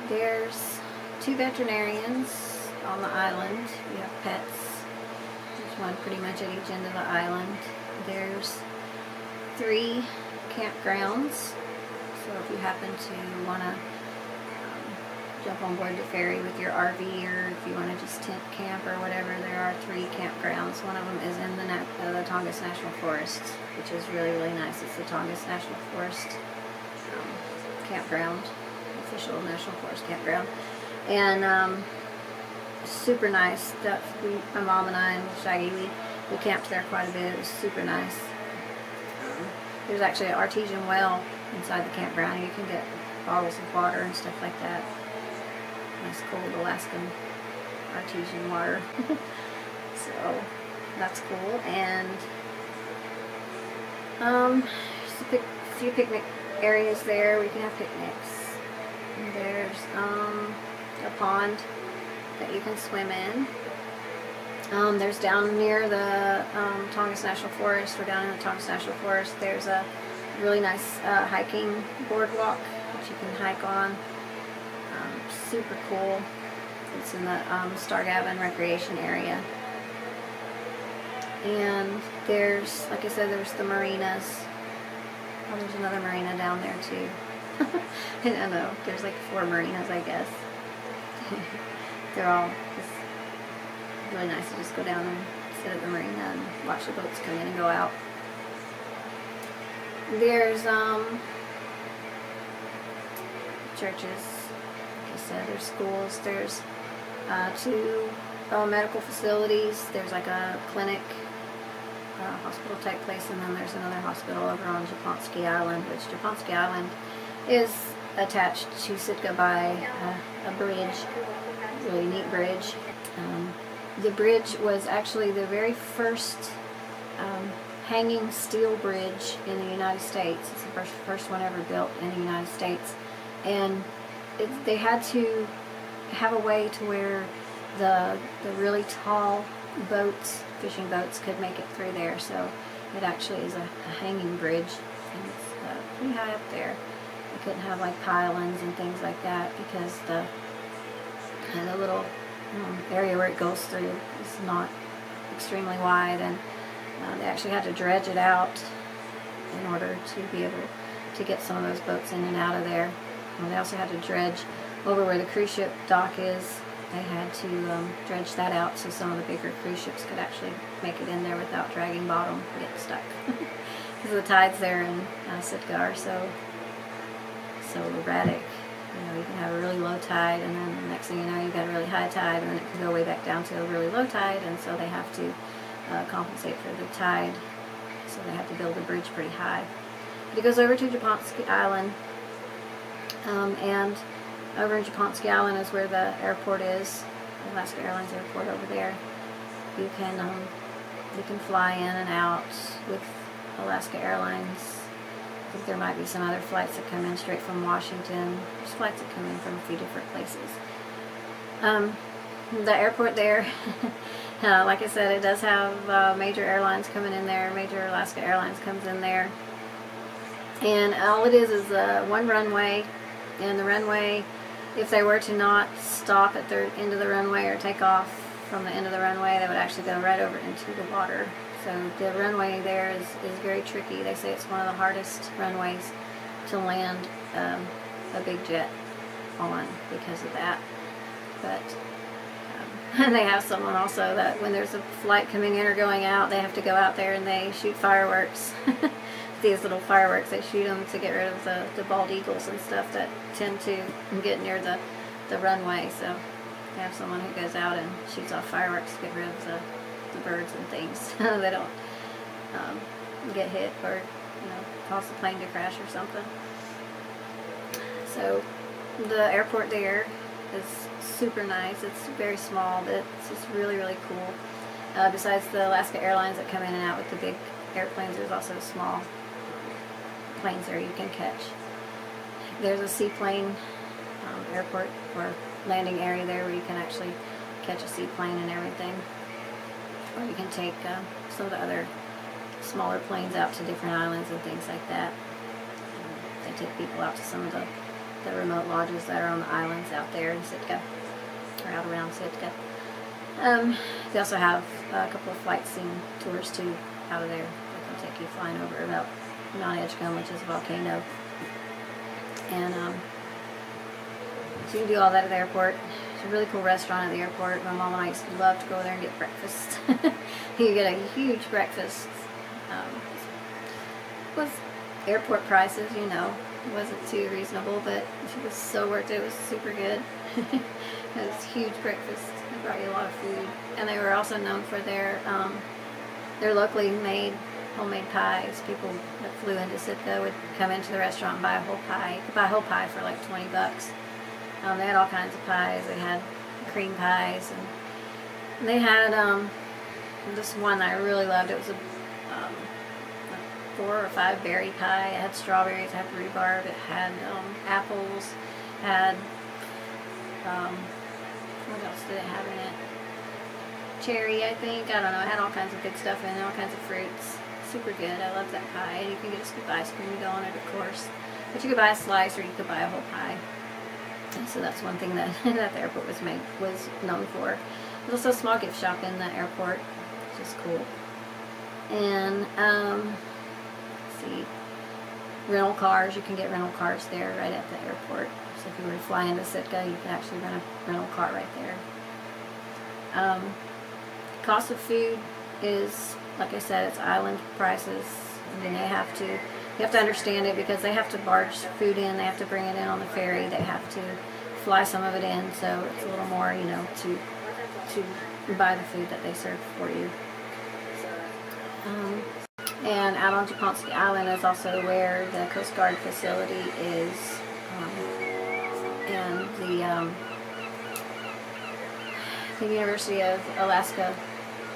There's two veterinarians on the island. We have pets. There's one pretty much at each end of the island. There's three campgrounds. So if you happen to want to um, jump on board the ferry with your RV or if you want to just tent camp or whatever, there are three campgrounds. One of them is in the, uh, the Tongass National Forest, which is really, really nice. It's the Tongass National Forest um, campground official National Forest campground. And um, super nice. That we, my mom and I and Shaggy, we, we camped there quite a bit. It was super nice. There's actually an artesian well inside the campground. You can get bottles of water and stuff like that. Nice cold Alaskan artesian water. So that's cool. And um, just a pic few picnic areas there. We can have picnics. There's um, a pond that you can swim in. Um, there's down near the um, Tongass National Forest, or down in the Tongass National Forest, there's a really nice uh, hiking boardwalk that you can hike on. Um, super cool. It's in the um, Starrigavan Recreation Area. And there's, like I said, there's the marinas. Oh, there's another marina down there too. I don't know. There's like four marinas, I guess. They're all just really nice to just go down and sit at the marina and watch the boats come in and go out. There's um churches, like I said, there's schools, there's uh, two uh, medical facilities, there's like a clinic, uh, hospital type place, and then there's another hospital over on Japonski Island, which Japonski Island is attached to Sitka by uh, a bridge, really neat bridge. Um, the bridge was actually the very first um, hanging steel bridge in the United States. It's the first, first one ever built in the United States. And it, they had to have a way to where the, the really tall boats, fishing boats, could make it through there. So it actually is a, a hanging bridge. And it's uh, pretty high up there. They couldn't have like pylons and things like that because the, the little um, area where it goes through is not extremely wide and uh, they actually had to dredge it out in order to be able to get some of those boats in and out of there. And they also had to dredge over where the cruise ship dock is. They had to um, dredge that out so some of the bigger cruise ships could actually make it in there without dragging bottom and getting stuck. Because the tides there in uh, so, so erratic. You know, you can have a really low tide and then the next thing you know you've got a really high tide and then it can go way back down to a really low tide and so they have to uh, compensate for the tide. So they have to build a bridge pretty high. But it goes over to Japonski Island um, and over in Japonski Island is where the airport is, Alaska Airlines Airport over there. You can um, you can fly in and out with Alaska Airlines. Think there might be some other flights that come in straight from Washington. There's flights that come in from a few different places. Um, the airport there, uh, like I said, it does have uh, major airlines coming in there. Major Alaska Airlines comes in there. And all it is is uh, one runway. And the runway, if they were to not stop at the end of the runway or take off from the end of the runway, they would actually go right over into the water. So the runway there is, is very tricky. They say it's one of the hardest runways to land um, a big jet on because of that. But um, they have someone also that when there's a flight coming in or going out, they have to go out there and they shoot fireworks. These little fireworks, they shoot them to get rid of the, the bald eagles and stuff that tend to get near the, the runway. So they have someone who goes out and shoots off fireworks to get rid of the the birds and things. they don't um, get hit or you know cause the plane to crash or something. So the airport there is super nice. It's very small, but it's just really really cool. Uh, besides the Alaska Airlines that come in and out with the big airplanes, there's also small planes there you can catch. There's a seaplane um, airport or landing area there where you can actually catch a seaplane and everything. Or you can take uh, some of the other smaller planes out to different islands and things like that. They take people out to some of the, the remote lodges that are on the islands out there in Sitka, or out around Sitka. Um, they also have a couple of flight scene tours too out of there. They can take you flying over about Mount Edgecumbe, which is a volcano. And um, so you can do all that at the airport. It's a really cool restaurant at the airport. My mom and I used to love to go there and get breakfast. you get a huge breakfast. Um, was airport prices, you know. It wasn't too reasonable, but it was so worth it. It was super good. it was huge breakfast. They brought you a lot of food. And they were also known for their um, their locally made homemade pies. People that flew into Sitka would come into the restaurant and buy a whole pie. Buy a whole pie for like 20 bucks. Um, they had all kinds of pies. They had cream pies, and they had um, this one I really loved. It was a, um, a four or five berry pie. It had strawberries, it had rhubarb, it had um, apples, had um, what else did it have in it? Cherry, I think. I don't know. It had all kinds of good stuff in it, all kinds of fruits. Super good. I love that pie. And you can get a scoop of ice cream to go on it, of course. But you could buy a slice or you could buy a whole pie. And so that's one thing that, that the airport was made was known for. There's also a small gift shop in the airport, which is cool. And um, see, rental cars. You can get rental cars there right at the airport. So if you were to fly into Sitka, you can actually rent a rental car right there. Um, cost of food is, like I said, it's island prices. And they have to, you have to understand it because they have to barge food in. They have to bring it in on the ferry. They have to fly some of it in. So it's a little more, you know, to to buy the food that they serve for you. Um, and out on Japonski Island is also where the Coast Guard facility is. Um, and the um, the University of Alaska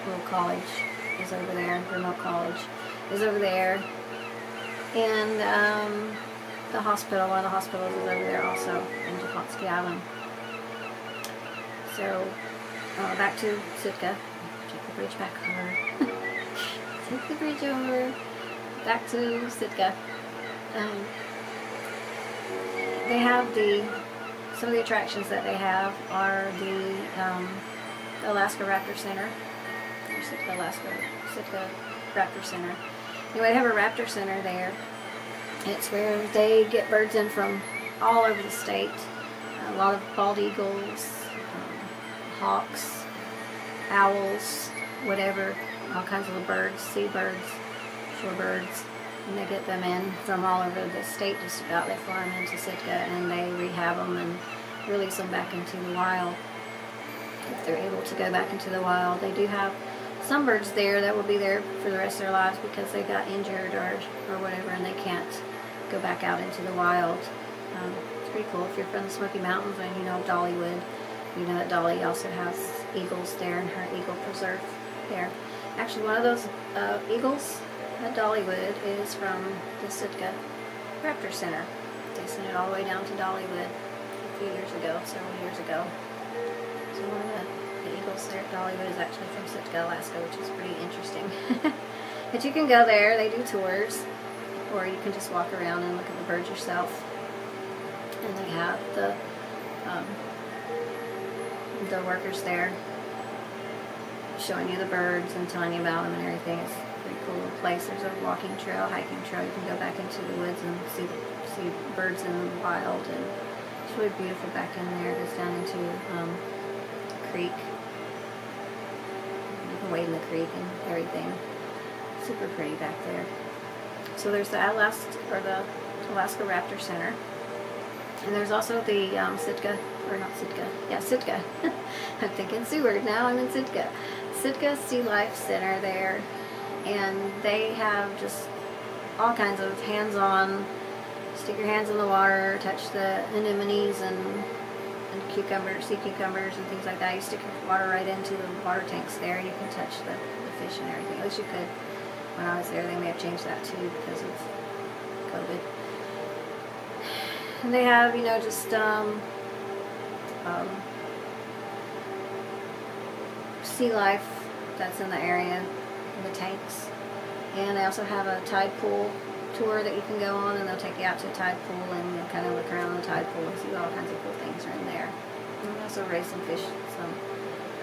little college is over there, remote college is over there. And um, the hospital, one of the hospitals is over there also in Japonski Island. So uh, back to Sitka. Take the bridge back over. Take the bridge over. Back to Sitka. Um, they have the some of the attractions that they have are the um, Alaska Raptor Center, Sitka Alaska Sitka Raptor Center. Anyway, they have a Raptor Center there. It's where they get birds in from all over the state. A lot of bald eagles, um, hawks, owls, whatever, all kinds of birds, seabirds, shorebirds. And they get them in from all over the state just about. They fly them into Sitka and they rehab them and release them back into the wild. If they're able to go back into the wild. They do have some birds there that will be there for the rest of their lives because they got injured or, or whatever and they can't go back out into the wild. Um, it's pretty cool. If you're from the Smoky Mountains and you know Dollywood, you know that Dolly also has eagles there in her eagle preserve there. Actually, one of those uh, eagles at Dollywood is from the Sitka Raptor Center. They sent it all the way down to Dollywood a few years ago, several years ago. So one of the, the Dollywood is actually from Sitka, Alaska, which is pretty interesting. but you can go there, they do tours, or you can just walk around and look at the birds yourself. And they have the um, the workers there showing you the birds and telling you about them and everything. It's a pretty cool place. There's a walking trail, hiking trail. You can go back into the woods and see see birds in the wild, and it's really beautiful back in there. It goes down into um, creek. Wade in the creek and everything. Super pretty back there. So there's the Alaska or the Alaska Raptor Center. And there's also the um, Sitka, or not Sitka, yeah, Sitka. I'm thinking Seward now, I'm in Sitka. Sitka Sea Life Center there. And they have just all kinds of hands-on, stick your hands in the water, touch the anemones and, and cucumbers, sea cucumbers and things like that. You stick your water right into the water tanks there you can touch the, the fish and everything. At least you could. When I was there, they may have changed that too because of COVID. And they have, you know, just um, um, sea life that's in the area, in the tanks. And they also have a tide pool tour that you can go on, and they'll take you out to a tide pool and you'll kind of look around the tide pool and see all kinds of cool things are in there. And also raise some fish, some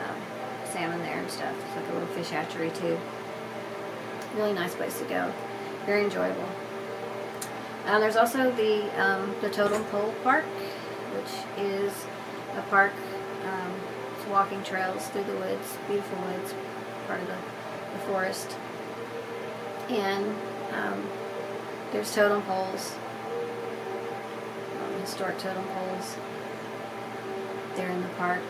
um, salmon there and stuff. It's like a little fish hatchery too. Really nice place to go. Very enjoyable. Um, there's also the um, the Totem Pole Park, which is a park. Um, walking trails through the woods, beautiful woods, part of the, the forest. And um, there's totem poles, um, historic totem poles. They're in the park,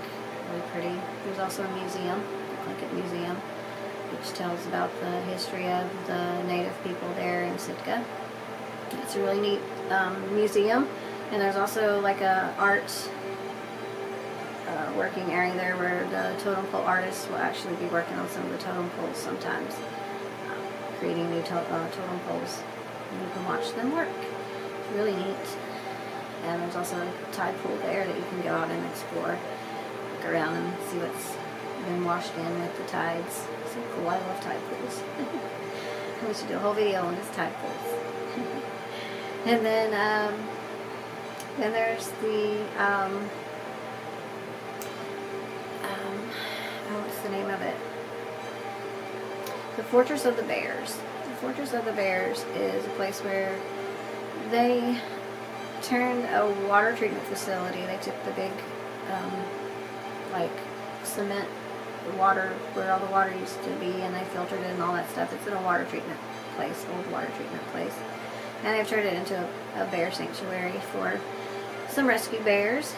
really pretty. There's also a museum, the Tlingit Museum, which tells about the history of the native people there in Sitka. It's a really neat um, museum, and there's also like a art uh, working area there where the totem pole artists will actually be working on some of the totem poles sometimes, uh, creating new to uh, totem poles. And you can watch them work. It's really neat. And there's also a tide pool there that you can go out and explore, look around and see what's been washed in with the tides. So cool. I love tide pools. we should do a whole video on just tide pools. and then, um, then there's the um, oh, what's the name of it? The Fortress of the Bears. Fortress of the Bears is a place where they turned a water treatment facility. They took the big, um, like, cement water, where all the water used to be, and they filtered it and all that stuff. It's in a water treatment place, old water treatment place. And they've turned it into a, a bear sanctuary for some rescue bears.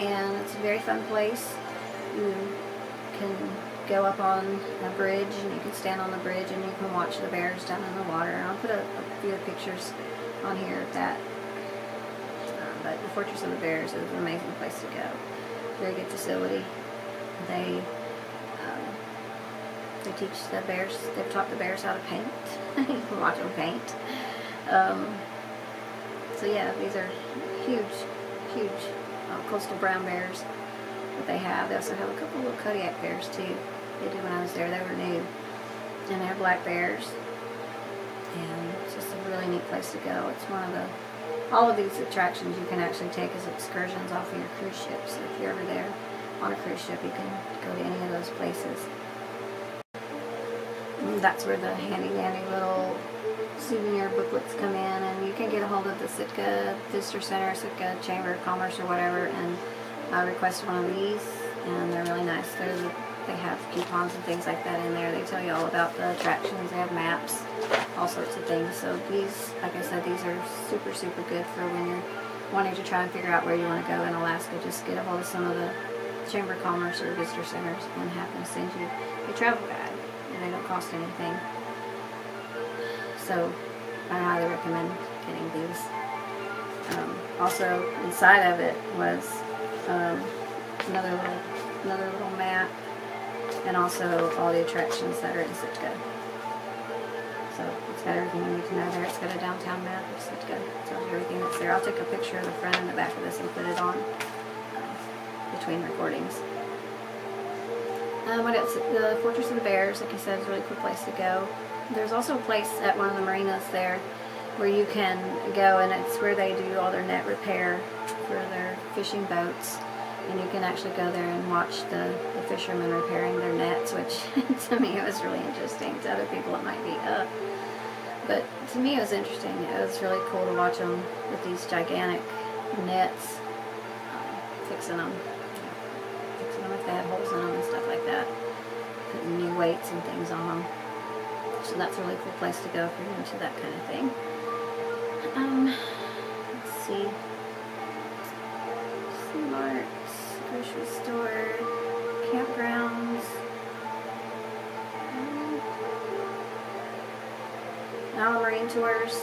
And it's a very fun place. You can go up on a bridge and you can stand on the bridge and you can watch the bears down in the water. And I'll put a, a few pictures on here of that. Um, but the Fortress of the Bears is an amazing place to go. Very good facility. They um, they teach the bears. They've taught the bears how to paint. you can watch them paint. Um, so yeah, these are huge, huge uh, coastal brown bears that they have. They also have a couple little Kodiak bears too. They did when I was there. They were new. And they're black bears. And it's just a really neat place to go. It's one of the, all of these attractions you can actually take as excursions off of your cruise ships. So if you're ever there on a cruise ship, you can go to any of those places. And that's where the handy dandy little souvenir booklets come in and you can get a hold of the Sitka Visitor Center, Sitka Chamber of Commerce or whatever and I request one of these, and they're really nice. They're, they have coupons and things like that in there. They tell you all about the attractions. They have maps, all sorts of things. So these, like I said, these are super, super good for when you're wanting to try and figure out where you want to go in Alaska. Just get a hold of some of the Chamber of Commerce or visitor centers and have them send you a travel guide. And they don't cost anything. So I highly recommend getting these. Um, also, inside of it was um, another little another little map, and also all the attractions that are in Sitka. So it's got everything you need to know there. It's got a downtown map of Sitka. It tells you everything that's there. I'll take a picture of the front and the back of this and put it on uh, between recordings. Um, what else? The Fortress of the Bears, like I said, is a really cool place to go. There's also a place at one of the marinas there where you can go and it's where they do all their net repair for their fishing boats and you can actually go there and watch the, the fishermen repairing their nets which to me it was really interesting to other people it might be uh, but to me it was interesting. It was really cool to watch them with these gigantic nets um, fixing them fixing them if they had holes in them and stuff like that. Putting new weights and things on them so that's a really cool place to go if you're into that kind of thing. Um, let's see. Marks, grocery store, campgrounds. Um, Marine Tours.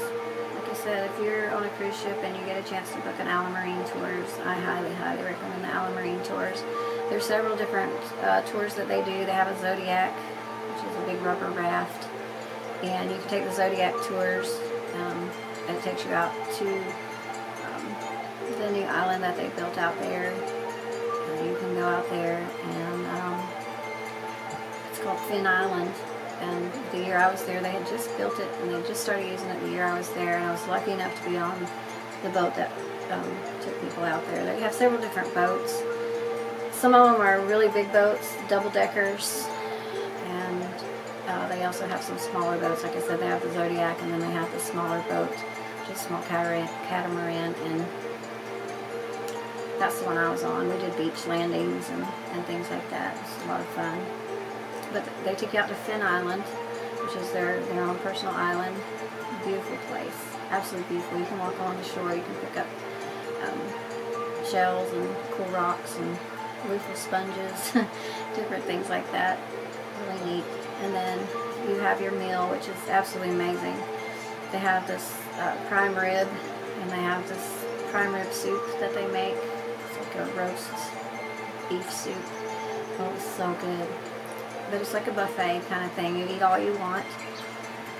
Like I said, if you're on a cruise ship and you get a chance to book Allen Marine Tours, I highly, highly recommend the Marine Tours. There's several different uh, tours that they do. They have a Zodiac, which is a big rubber raft, and you can take the Zodiac tours. Um, it takes you out to um, the new island that they built out there. Go out there and um, it's called Fin Island. And the year I was there, they had just built it and they just started using it the year I was there. And I was lucky enough to be on the boat that um, took people out there. They have several different boats. Some of them are really big boats, double deckers, and uh, they also have some smaller boats. Like I said, they have the Zodiac and then they have the smaller boat just small catamaran, and that's the one I was on. We did beach landings and, and things like that. It's a lot of fun. But they took you out to Fin Island, which is their, their own personal island. Beautiful place. Absolutely beautiful. You can walk along the shore. You can pick up um, shells and cool rocks and reefal sponges, different things like that. Really neat. And then you have your meal, which is absolutely amazing. They have this uh, prime rib, and they have this prime rib soup that they make. It's like a roast beef soup. Oh, was so good. But it's like a buffet kind of thing. You eat all you want.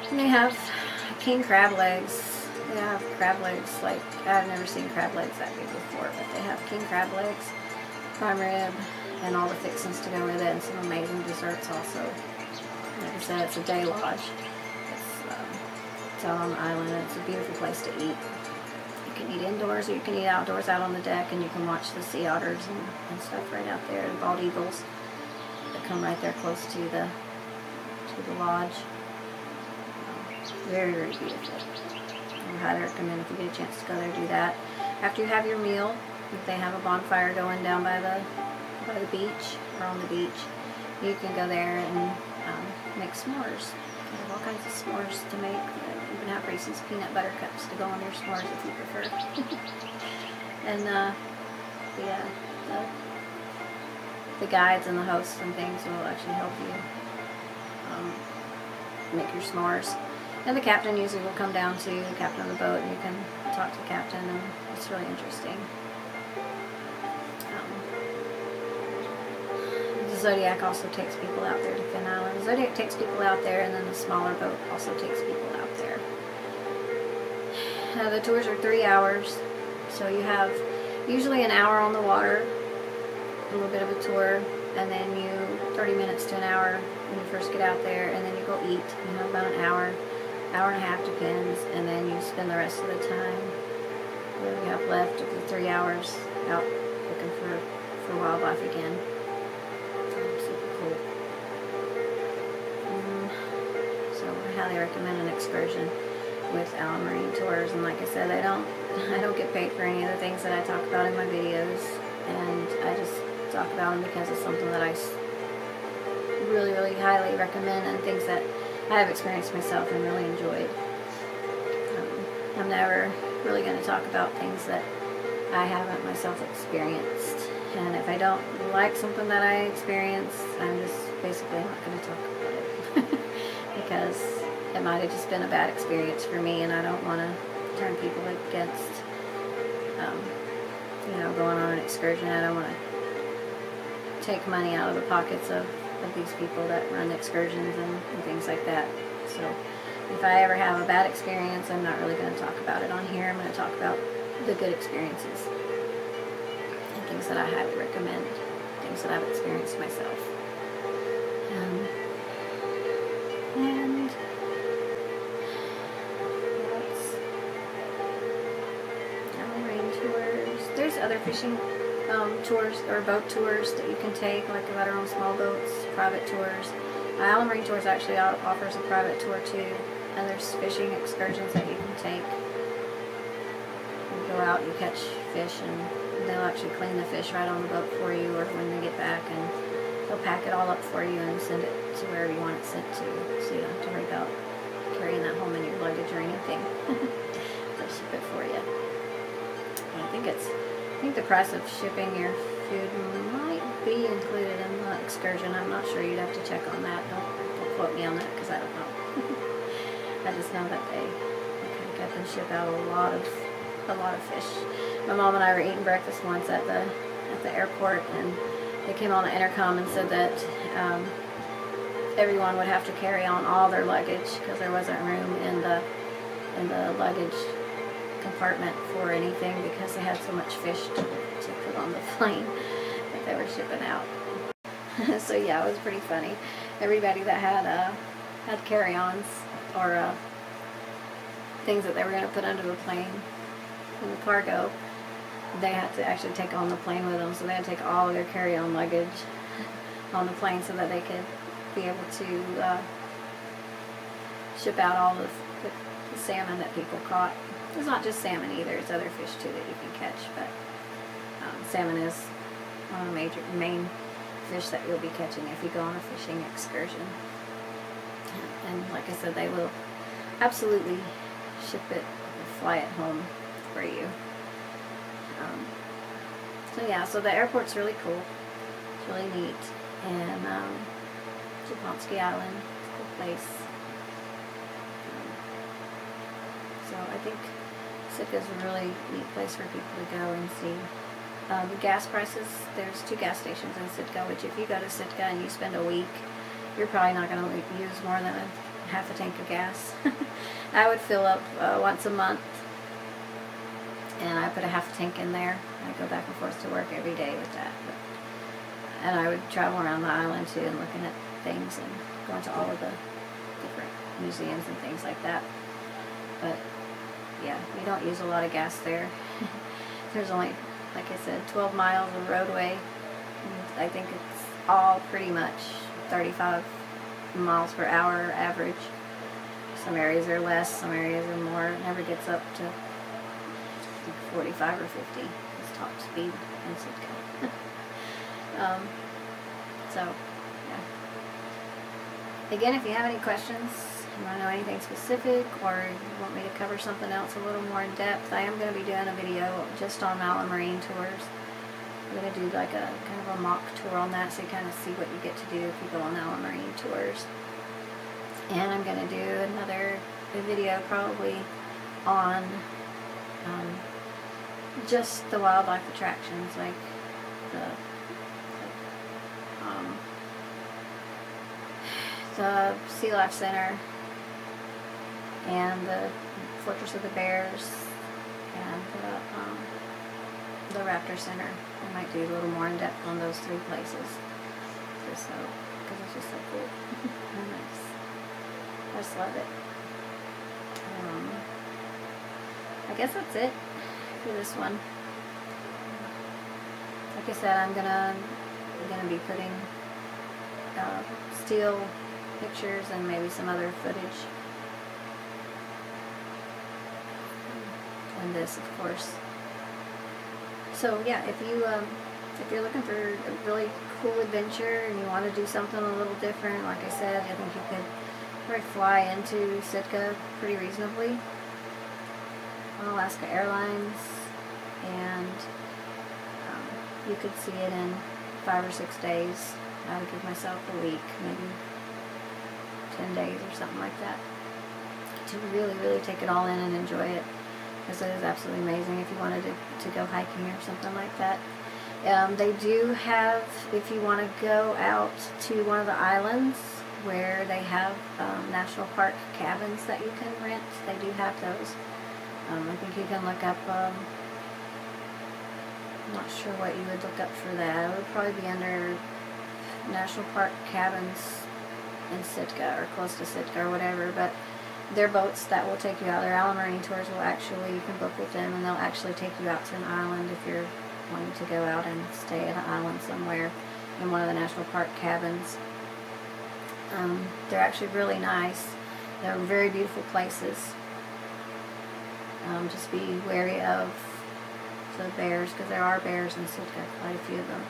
And they have king crab legs. They have crab legs like, I've never seen crab legs that big before, but they have king crab legs, prime rib, and all the fixings to go with it, and some amazing desserts also. Like I said, it's a day lodge. It's, um, it's on the island, it's a beautiful place to eat. Can eat indoors or you can eat outdoors out on the deck, and you can watch the sea otters and, and stuff right out there, and bald eagles that come right there close to the to the lodge. Very, very beautiful. I highly recommend if you get a chance to go there, do that. After you have your meal, if they have a bonfire going down by the by the beach or on the beach, you can go there and um, make s'mores. Have all kinds of s'mores to make. Can have Reese's peanut butter cups to go on your s'mores if you prefer. and uh, the, uh, the the guides and the hosts and things will actually help you um, make your s'mores. And the captain usually will come down to the captain of the boat and you can talk to the captain and it's really interesting. Um, the Zodiac also takes people out there to Fin Island. The Zodiac takes people out there and then the smaller boat also takes people. Uh, the tours are three hours. So you have usually an hour on the water, a little bit of a tour, and then you 30 minutes to an hour when you first get out there, and then you go eat. You have about an hour hour and a half depends, and then you spend the rest of the time where you have left of the three hours out looking for, for wildlife again. super cool. Um, so I highly recommend an excursion with Allen Marine Tours, and like I said, I don't I don't get paid for any of the things that I talk about in my videos, and I just talk about them because it's something that I really, really highly recommend and things that I have experienced myself and really enjoyed. Um, I'm never really going to talk about things that I haven't myself experienced. And if I don't like something that I experienced, I'm just basically not going to talk about it. because it might have just been a bad experience for me and I don't want to turn people against, um, you know, going on an excursion. I don't want to take money out of the pockets of of these people that run excursions and, and things like that. So if I ever have a bad experience, I'm not really going to talk about it on here. I'm going to talk about the good experiences and things that I highly recommend, things that I've experienced myself. Other fishing um, tours or boat tours that you can take, like that our own small boats, private tours. Allen Marine Tours actually offers a private tour too, and there's fishing excursions that you can take. You go out, you catch fish, and they'll actually clean the fish right on the boat for you, or when they get back, and they'll pack it all up for you and send it to wherever you want it sent to, so you don't have to worry about carrying that home in your luggage or anything. they'll ship it for you. I think it's I think the price of shipping your food might be included in the excursion. I'm not sure. You'd have to check on that. Don't, don't quote me on that because I don't know. I just know that they, pick up and ship out a lot of a lot of fish. My mom and I were eating breakfast once at the at the airport, and they came on the intercom and said that um, everyone would have to carry on all their luggage because there wasn't room in the in the luggage compartment for anything because they had so much fish to, to put on the plane that they were shipping out. so yeah, it was pretty funny. Everybody that had uh, had carry-ons or uh, things that they were going to put under the plane in the cargo, they had to actually take on the plane with them. So they had to take all their carry-on luggage on the plane so that they could be able to uh, ship out all the, the salmon that people caught. It's not just salmon either, it's other fish too that you can catch, but um, salmon is one of the major main fish that you'll be catching if you go on a fishing excursion. And like I said, they will absolutely ship it or fly it home for you. Um, so yeah, so the airport's really cool. It's really neat. And um, Japonski Island, it's a cool place. Um, so I think Sitka's a really neat place for people to go and see the gas prices, there's two gas stations in Sitka, which if you go to Sitka and you spend a week, you're probably not going to use more than a half a tank of gas. I would fill up uh, once a month and I put a half a tank in there. I go back and forth to work every day with that. But, and I would travel around the island too and looking at things and going to all of the different museums and things like that. But yeah, we don't use a lot of gas there. There's only, like I said, 12 miles of roadway. I think it's all pretty much 35 miles per hour average. Some areas are less, some areas are more. It never gets up to 45 or 50 is top speed in Sitka. um, so, yeah. Again, if you have any questions, you want to know anything specific, or you want me to cover something else a little more in depth, I am going to be doing a video just on Allen Marine tours. I'm going to do like a kind of a mock tour on that so you kind of see what you get to do if you go on Allen Marine tours. And I'm going to do another video probably on um, just the wildlife attractions like the um, the Sea Life Center and the Fortress of the Bears and the, um, the Raptor Center. I might do a little more in depth on those three places. Just so, because it's just so cool nice. I just love it. Um, I guess that's it for this one. Like I said, I'm gonna I'm gonna be putting uh, still pictures and maybe some other footage. And this, of course. So yeah, if you um, if you're looking for a really cool adventure and you want to do something a little different, like I said, I think you could probably fly into Sitka pretty reasonably. On Alaska Airlines, and um, you could see it in five or six days. I would give myself a week, maybe 10 days or something like that, to really, really take it all in and enjoy it, because it is absolutely amazing if you wanted to, to go hiking or something like that. Um, they do have, if you want to go out to one of the islands where they have um, national park cabins that you can rent, they do have those. Um, I think you can look up, um, I'm not sure what you would look up for that. It would probably be under National Park Cabins in Sitka or close to Sitka or whatever, but they're boats that will take you out. Their Allen Marine Tours will actually, you can book with them and they'll actually take you out to an island if you're wanting to go out and stay at an island somewhere in one of the national park cabins. Um, they're actually really nice. They're very beautiful places. Um, just be wary of the bears because there are bears in Sitka, quite a few of them.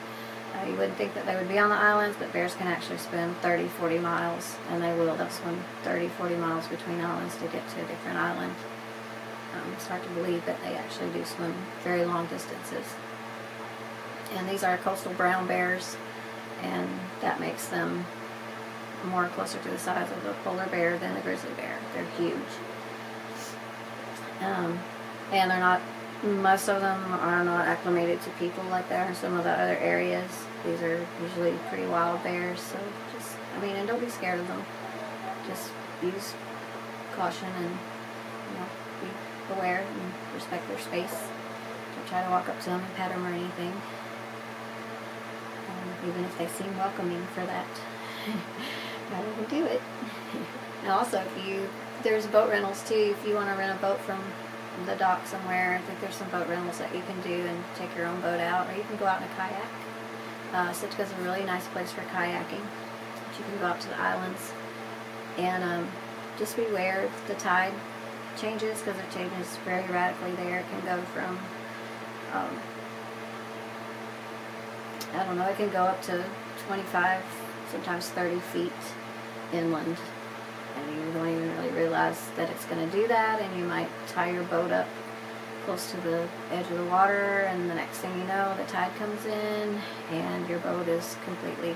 Uh, you wouldn't think that they would be on the islands, but bears can actually spend 30, 40 miles, and they will. They'll swim 30, 40 miles between islands to get to a different island. Um, it's hard to believe that they actually do swim very long distances. And these are coastal brown bears, and that makes them more closer to the size of a polar bear than a grizzly bear. They're huge. Um, and they're not, most of them are not acclimated to people like that in some of the other areas. These are usually pretty wild bears, so just, I mean, and don't be scared of them. Just use caution and, you know, be aware and respect their space. Don't try to walk up to them and pet them or anything. Um, even if they seem welcoming for that. Rather than do it. and also, if you there's boat rentals too. If you want to rent a boat from the dock somewhere, I think there's some boat rentals that you can do and take your own boat out, or you can go out in a kayak. Uh, Sitka's a really nice place for kayaking. You can go out to the islands and um, just beware the tide changes because it changes very radically there. It can go from, um, I don't know, it can go up to 25, sometimes 30 feet inland and you don't even really realize that it's going to do that and you might tie your boat up close to the edge of the water and the next thing you know the tide comes in and your boat is completely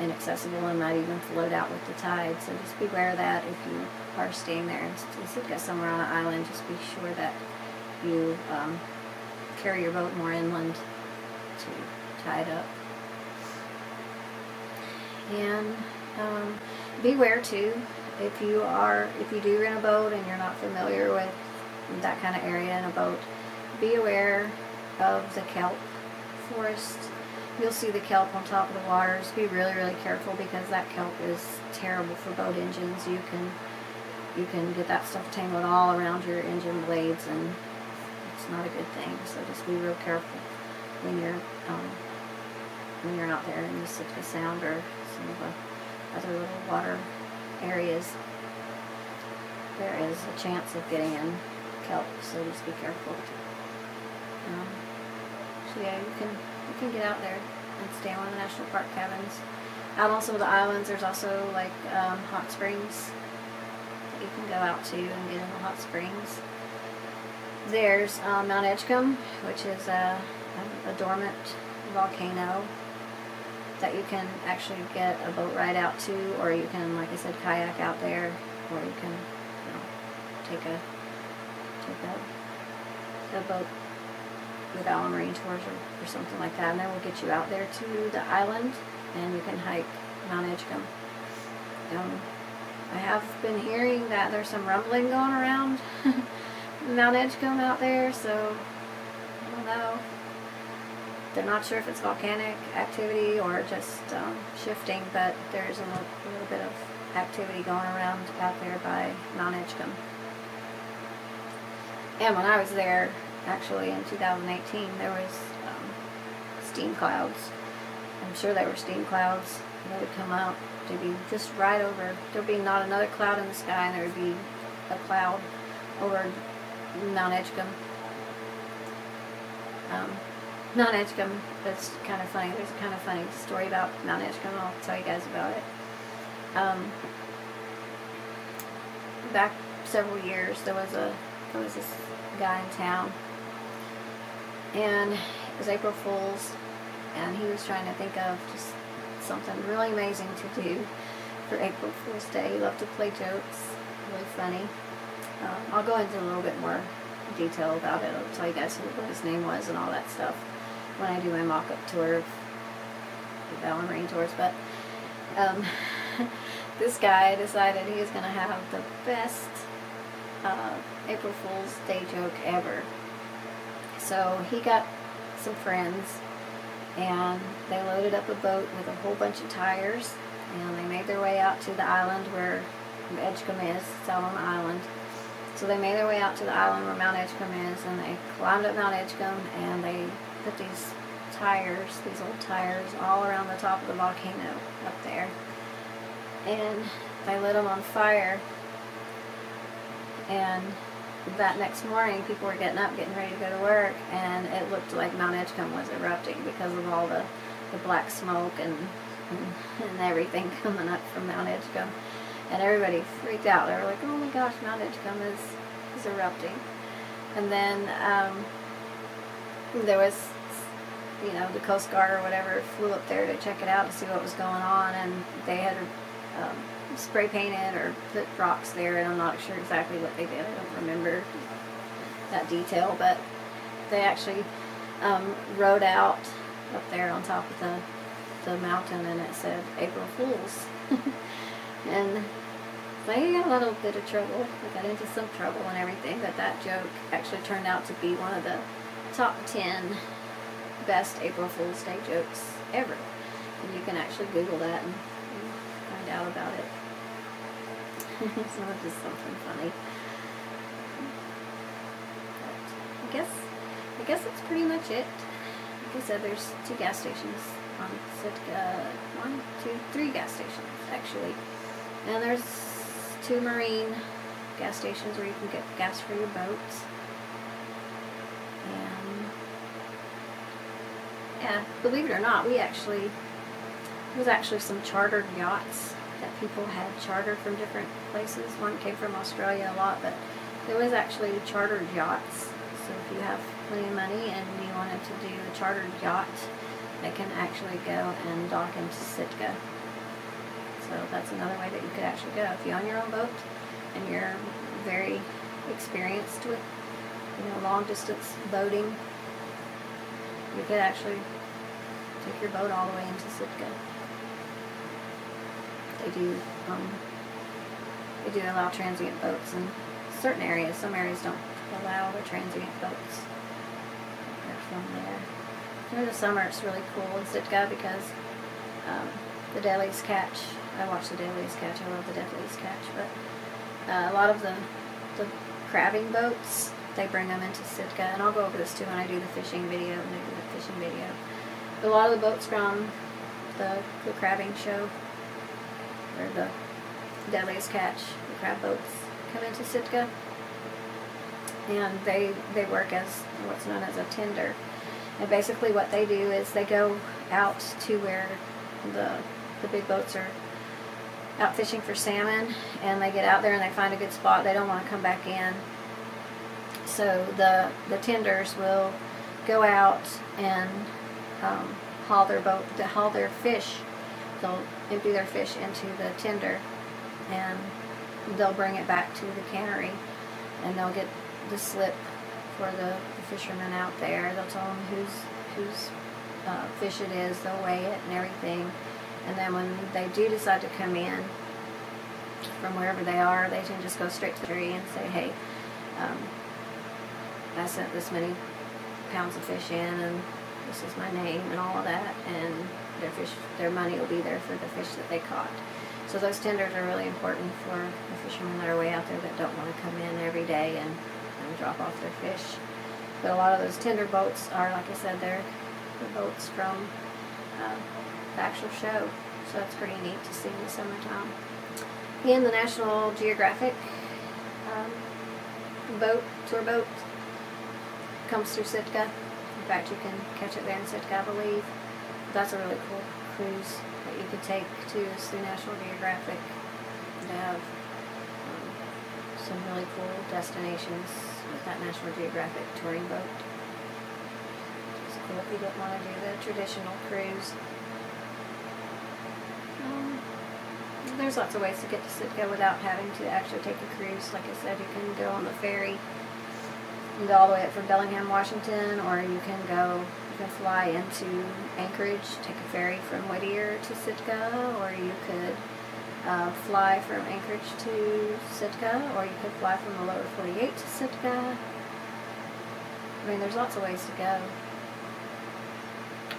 inaccessible and might even float out with the tide so just beware of that if you are staying there you get somewhere on an island just be sure that you um, carry your boat more inland to tie it up. And um, beware too, if you are, if you do rent a boat and you're not familiar with that kind of area in a boat, be aware of the kelp forest. You'll see the kelp on top of the waters. Be really, really careful because that kelp is terrible for boat engines. You can you can get that stuff tangled all around your engine blades and it's not a good thing. So just be real careful when you're um, when you're out there and you in the Sound or some of the other little water areas. There is a chance of getting in kelp, so just be careful. Um, so yeah, you can you can get out there and stay on the national park cabins. Out also the islands, there's also like um, hot springs that you can go out to and get in the hot springs. There's um, Mount Edgecumbe, which is a, a, a dormant volcano that you can actually get a boat ride out to, or you can, like I said, kayak out there, or you can, you know, take a take a, a boat with Allen Marine Tours or, or something like that, and then we'll get you out there to the island, and you can hike Mount Edgecumbe. Um, I have been hearing that there's some rumbling going around Mount Edgecumbe out there, so I don't know. They're not sure if it's volcanic activity or just um, shifting, but there's a little, a little bit of activity going around out there by Mount Edgecumbe. And when I was there, actually in 2018, there was um, steam clouds. I'm sure they were steam clouds that would come out. They'd be just right over. There'd be not another cloud in the sky, and there would be a cloud over Mount Edgecumbe. Um, Mount Edgecumbe, that's kind of funny. There's a kind of funny story about Mount Edgecumbe. I'll tell you guys about it. Um, back several years, there was a there was this guy in town, and it was April Fool's, and he was trying to think of just something really amazing to do for April Fool's Day. He loved to play jokes, really funny. Um, I'll go into a little bit more detail about it. I'll tell you guys what his name was and all that stuff when I do my mock-up tour of the Marine Tours. But um, this guy decided he was going to have the best uh, April Fool's Day joke ever. So he got some friends and they loaded up a boat with a whole bunch of tires and they made their way out to the island where Edgecumbe is. The island. So they made their way out to the island where Mount Edgecumbe is and they climbed up Mount Edgecumbe and they put these tires, these old tires, all around the top of the volcano up there. And they lit them on fire and that next morning people were getting up, getting ready to go to work, and it looked like Mount Edgecumbe was erupting because of all the, the black smoke and, and, and everything coming up from Mount Edgecumbe. And everybody freaked out. They were like, oh my gosh, Mount Edgecumbe is, is erupting. And then um, there was, you know, the Coast Guard or whatever flew up there to check it out to see what was going on, and they had um, spray painted or put rocks there, and I'm not sure exactly what they did. I don't remember that detail, but they actually um, wrote out up there on top of the the mountain, and it said April Fools. and they got a little bit of trouble. They got into some trouble and everything, but that joke actually turned out to be one of the top 10 best April Fool's Day jokes ever. And you can actually Google that and, find out about it. it's not just something funny. But I guess I guess that's pretty much it. Like I said, there's two gas stations on Sitka. One, two, three gas stations actually. And there's two marine gas stations where you can get gas for your boats. And believe it or not, we actually there was actually some chartered yachts that people had chartered from different places. One came from Australia a lot, but there was actually chartered yachts. So if you have plenty of money and you wanted to do a chartered yacht, they can actually go and dock into Sitka. So that's another way that you could actually go. If you own your own boat and you're very experienced with you know long distance boating, you could actually take your boat all the way into Sitka. They do, um, they do allow transient boats in certain areas. Some areas don't allow the transient boats. They're from there. During the summer, it's really cool in Sitka because um, the Deadliest Catch. I watch the Deadliest Catch. I love the Deadliest Catch, but uh, a lot of the the crabbing boats they bring them into Sitka, and I'll go over this too when I do the fishing video. When I do the fishing video, a lot of the boats from the the crabbing show or the deadliest catch, the crab boats come into Sitka, and they they work as what's known as a tender. And basically, what they do is they go out to where the the big boats are out fishing for salmon, and they get out there and they find a good spot. They don't want to come back in, so the the tenders will go out and um, haul their boat, to haul their fish. They'll empty their fish into the tender, and they'll bring it back to the cannery, and they'll get the slip for the, the fishermen out there. They'll tell them whose whose uh, fish it is. They'll weigh it and everything, and then when they do decide to come in from wherever they are, they can just go straight to the tree and say, "Hey, um, I sent this many pounds of fish in, and this is my name and all of that, and their fish, their money will be there for the fish that they caught." So those tenders are really important for the fishermen that are way out there that don't want to come in every day and, and drop off their fish. But a lot of those tender boats are, like I said, they're the boats from uh, the actual show. So that's pretty neat to see in the summertime. Again, the National Geographic um, boat, tour boat, comes through Sitka. Fact, you can catch it there in Sitka, I believe. That's a really cool cruise that you could take to is through National Geographic. They have um, some really cool destinations with that National Geographic touring boat. It's cool if you don't want to do the traditional cruise. Um, there's lots of ways to get to Sitka without having to actually take a cruise. Like I said, you can go on the ferry and go all the way up from Bellingham, Washington, or you can go, you can fly into Anchorage, take a ferry from Whittier to Sitka, or you could uh, fly from Anchorage to Sitka, or you could fly from the lower 48 to Sitka. I mean, there's lots of ways to go.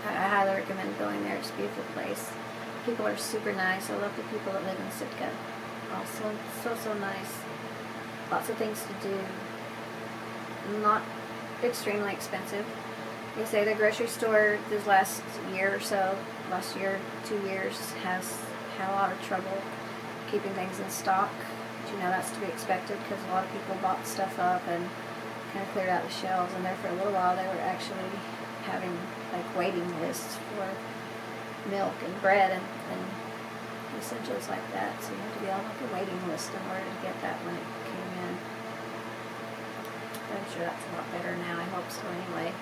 I, I highly recommend going there. It's a beautiful place. People are super nice. I love the people that live in Sitka. Also, so, so nice. Lots of things to do. Not extremely expensive. They say the grocery store this last year or so, last year, two years, has had a lot of trouble keeping things in stock. But you know that's to be expected because a lot of people bought stuff up and kind of cleared out the shelves. And there for a little while they were actually having like waiting lists for milk and bread and, and essentials like that. So you have to be on like a waiting list in order to get that when it came I'm sure that's a lot better now. I hope so anyway.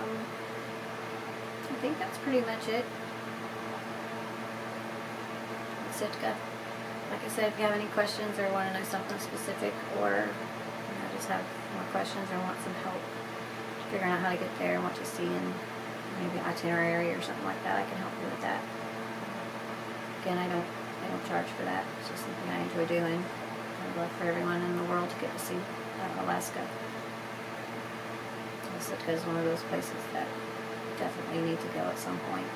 Um, I think that's pretty much it. Sitka. Like I said, if you have any questions or want to know something specific or you know, just have more questions or want some help figuring out how to get there and what to see and maybe itinerary or something like that, I can help you with that. Again, I don't I don't charge for that. It's just something I enjoy doing. I'd love for everyone in the world to get to see uh, Alaska. Sitka is one of those places that definitely need to go at some point.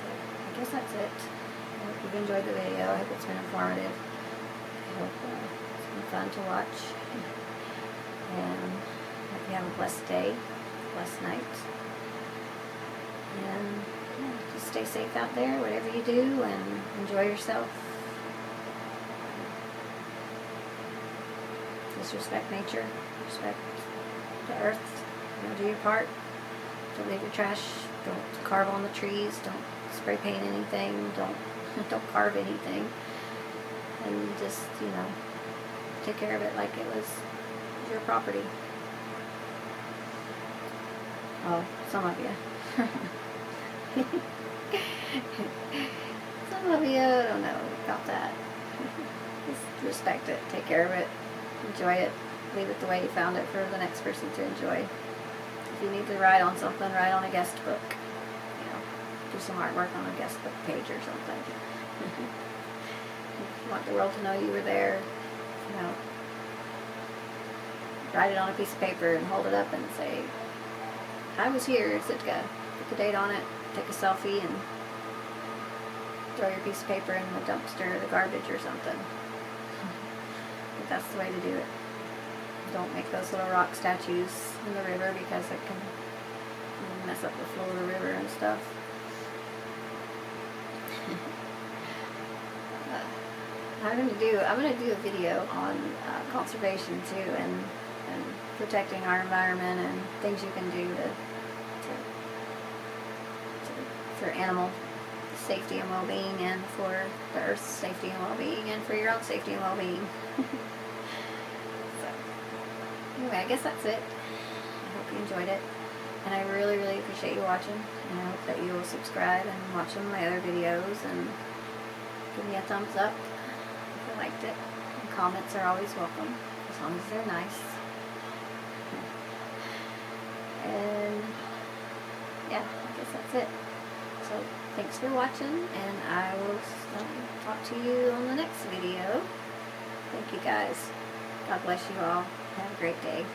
So I guess that's it. I hope you've enjoyed the video. I hope it's been informative. I hope uh, it's been fun to watch. And hope you have a blessed day, blessed night. And yeah, just stay safe out there, whatever you do, and enjoy yourself. Just respect nature, respect the earth. You know, do your part. Don't leave your trash. Don't carve on the trees. Don't spray paint anything. Don't don't carve anything. And just you know, take care of it like it was your property. Oh, some of you. some of you don't know about that. Just respect it. Take care of it. Enjoy it leave it the way you found it for the next person to enjoy. if you need to write on something, write on a guest book. You know, do some artwork on a guest book page or something. if you want the world to know you were there, you know, write it on a piece of paper and hold it up and say, I was here Sitka. Put the date on it, take a selfie, and throw your piece of paper in the dumpster or the garbage or something. That's the way to do it. Don't make those little rock statues in the river because it can mess up the flow of the river and stuff. I'm gonna do I'm gonna do a video on uh, conservation too and and protecting our environment and things you can do to, to, to for animal safety and well-being and for the earth's safety and well-being and for your own safety and well-being. anyway, I guess that's it. I hope you enjoyed it. And I really, really appreciate you watching. And I hope that you will subscribe and watch some of my other videos and give me a thumbs up if you liked it. And comments are always welcome, as long as they're nice. And yeah, I guess that's it. So thanks for watching, and I will uh, talk to you on the next video. Thank you guys. God bless you all. Have a great day.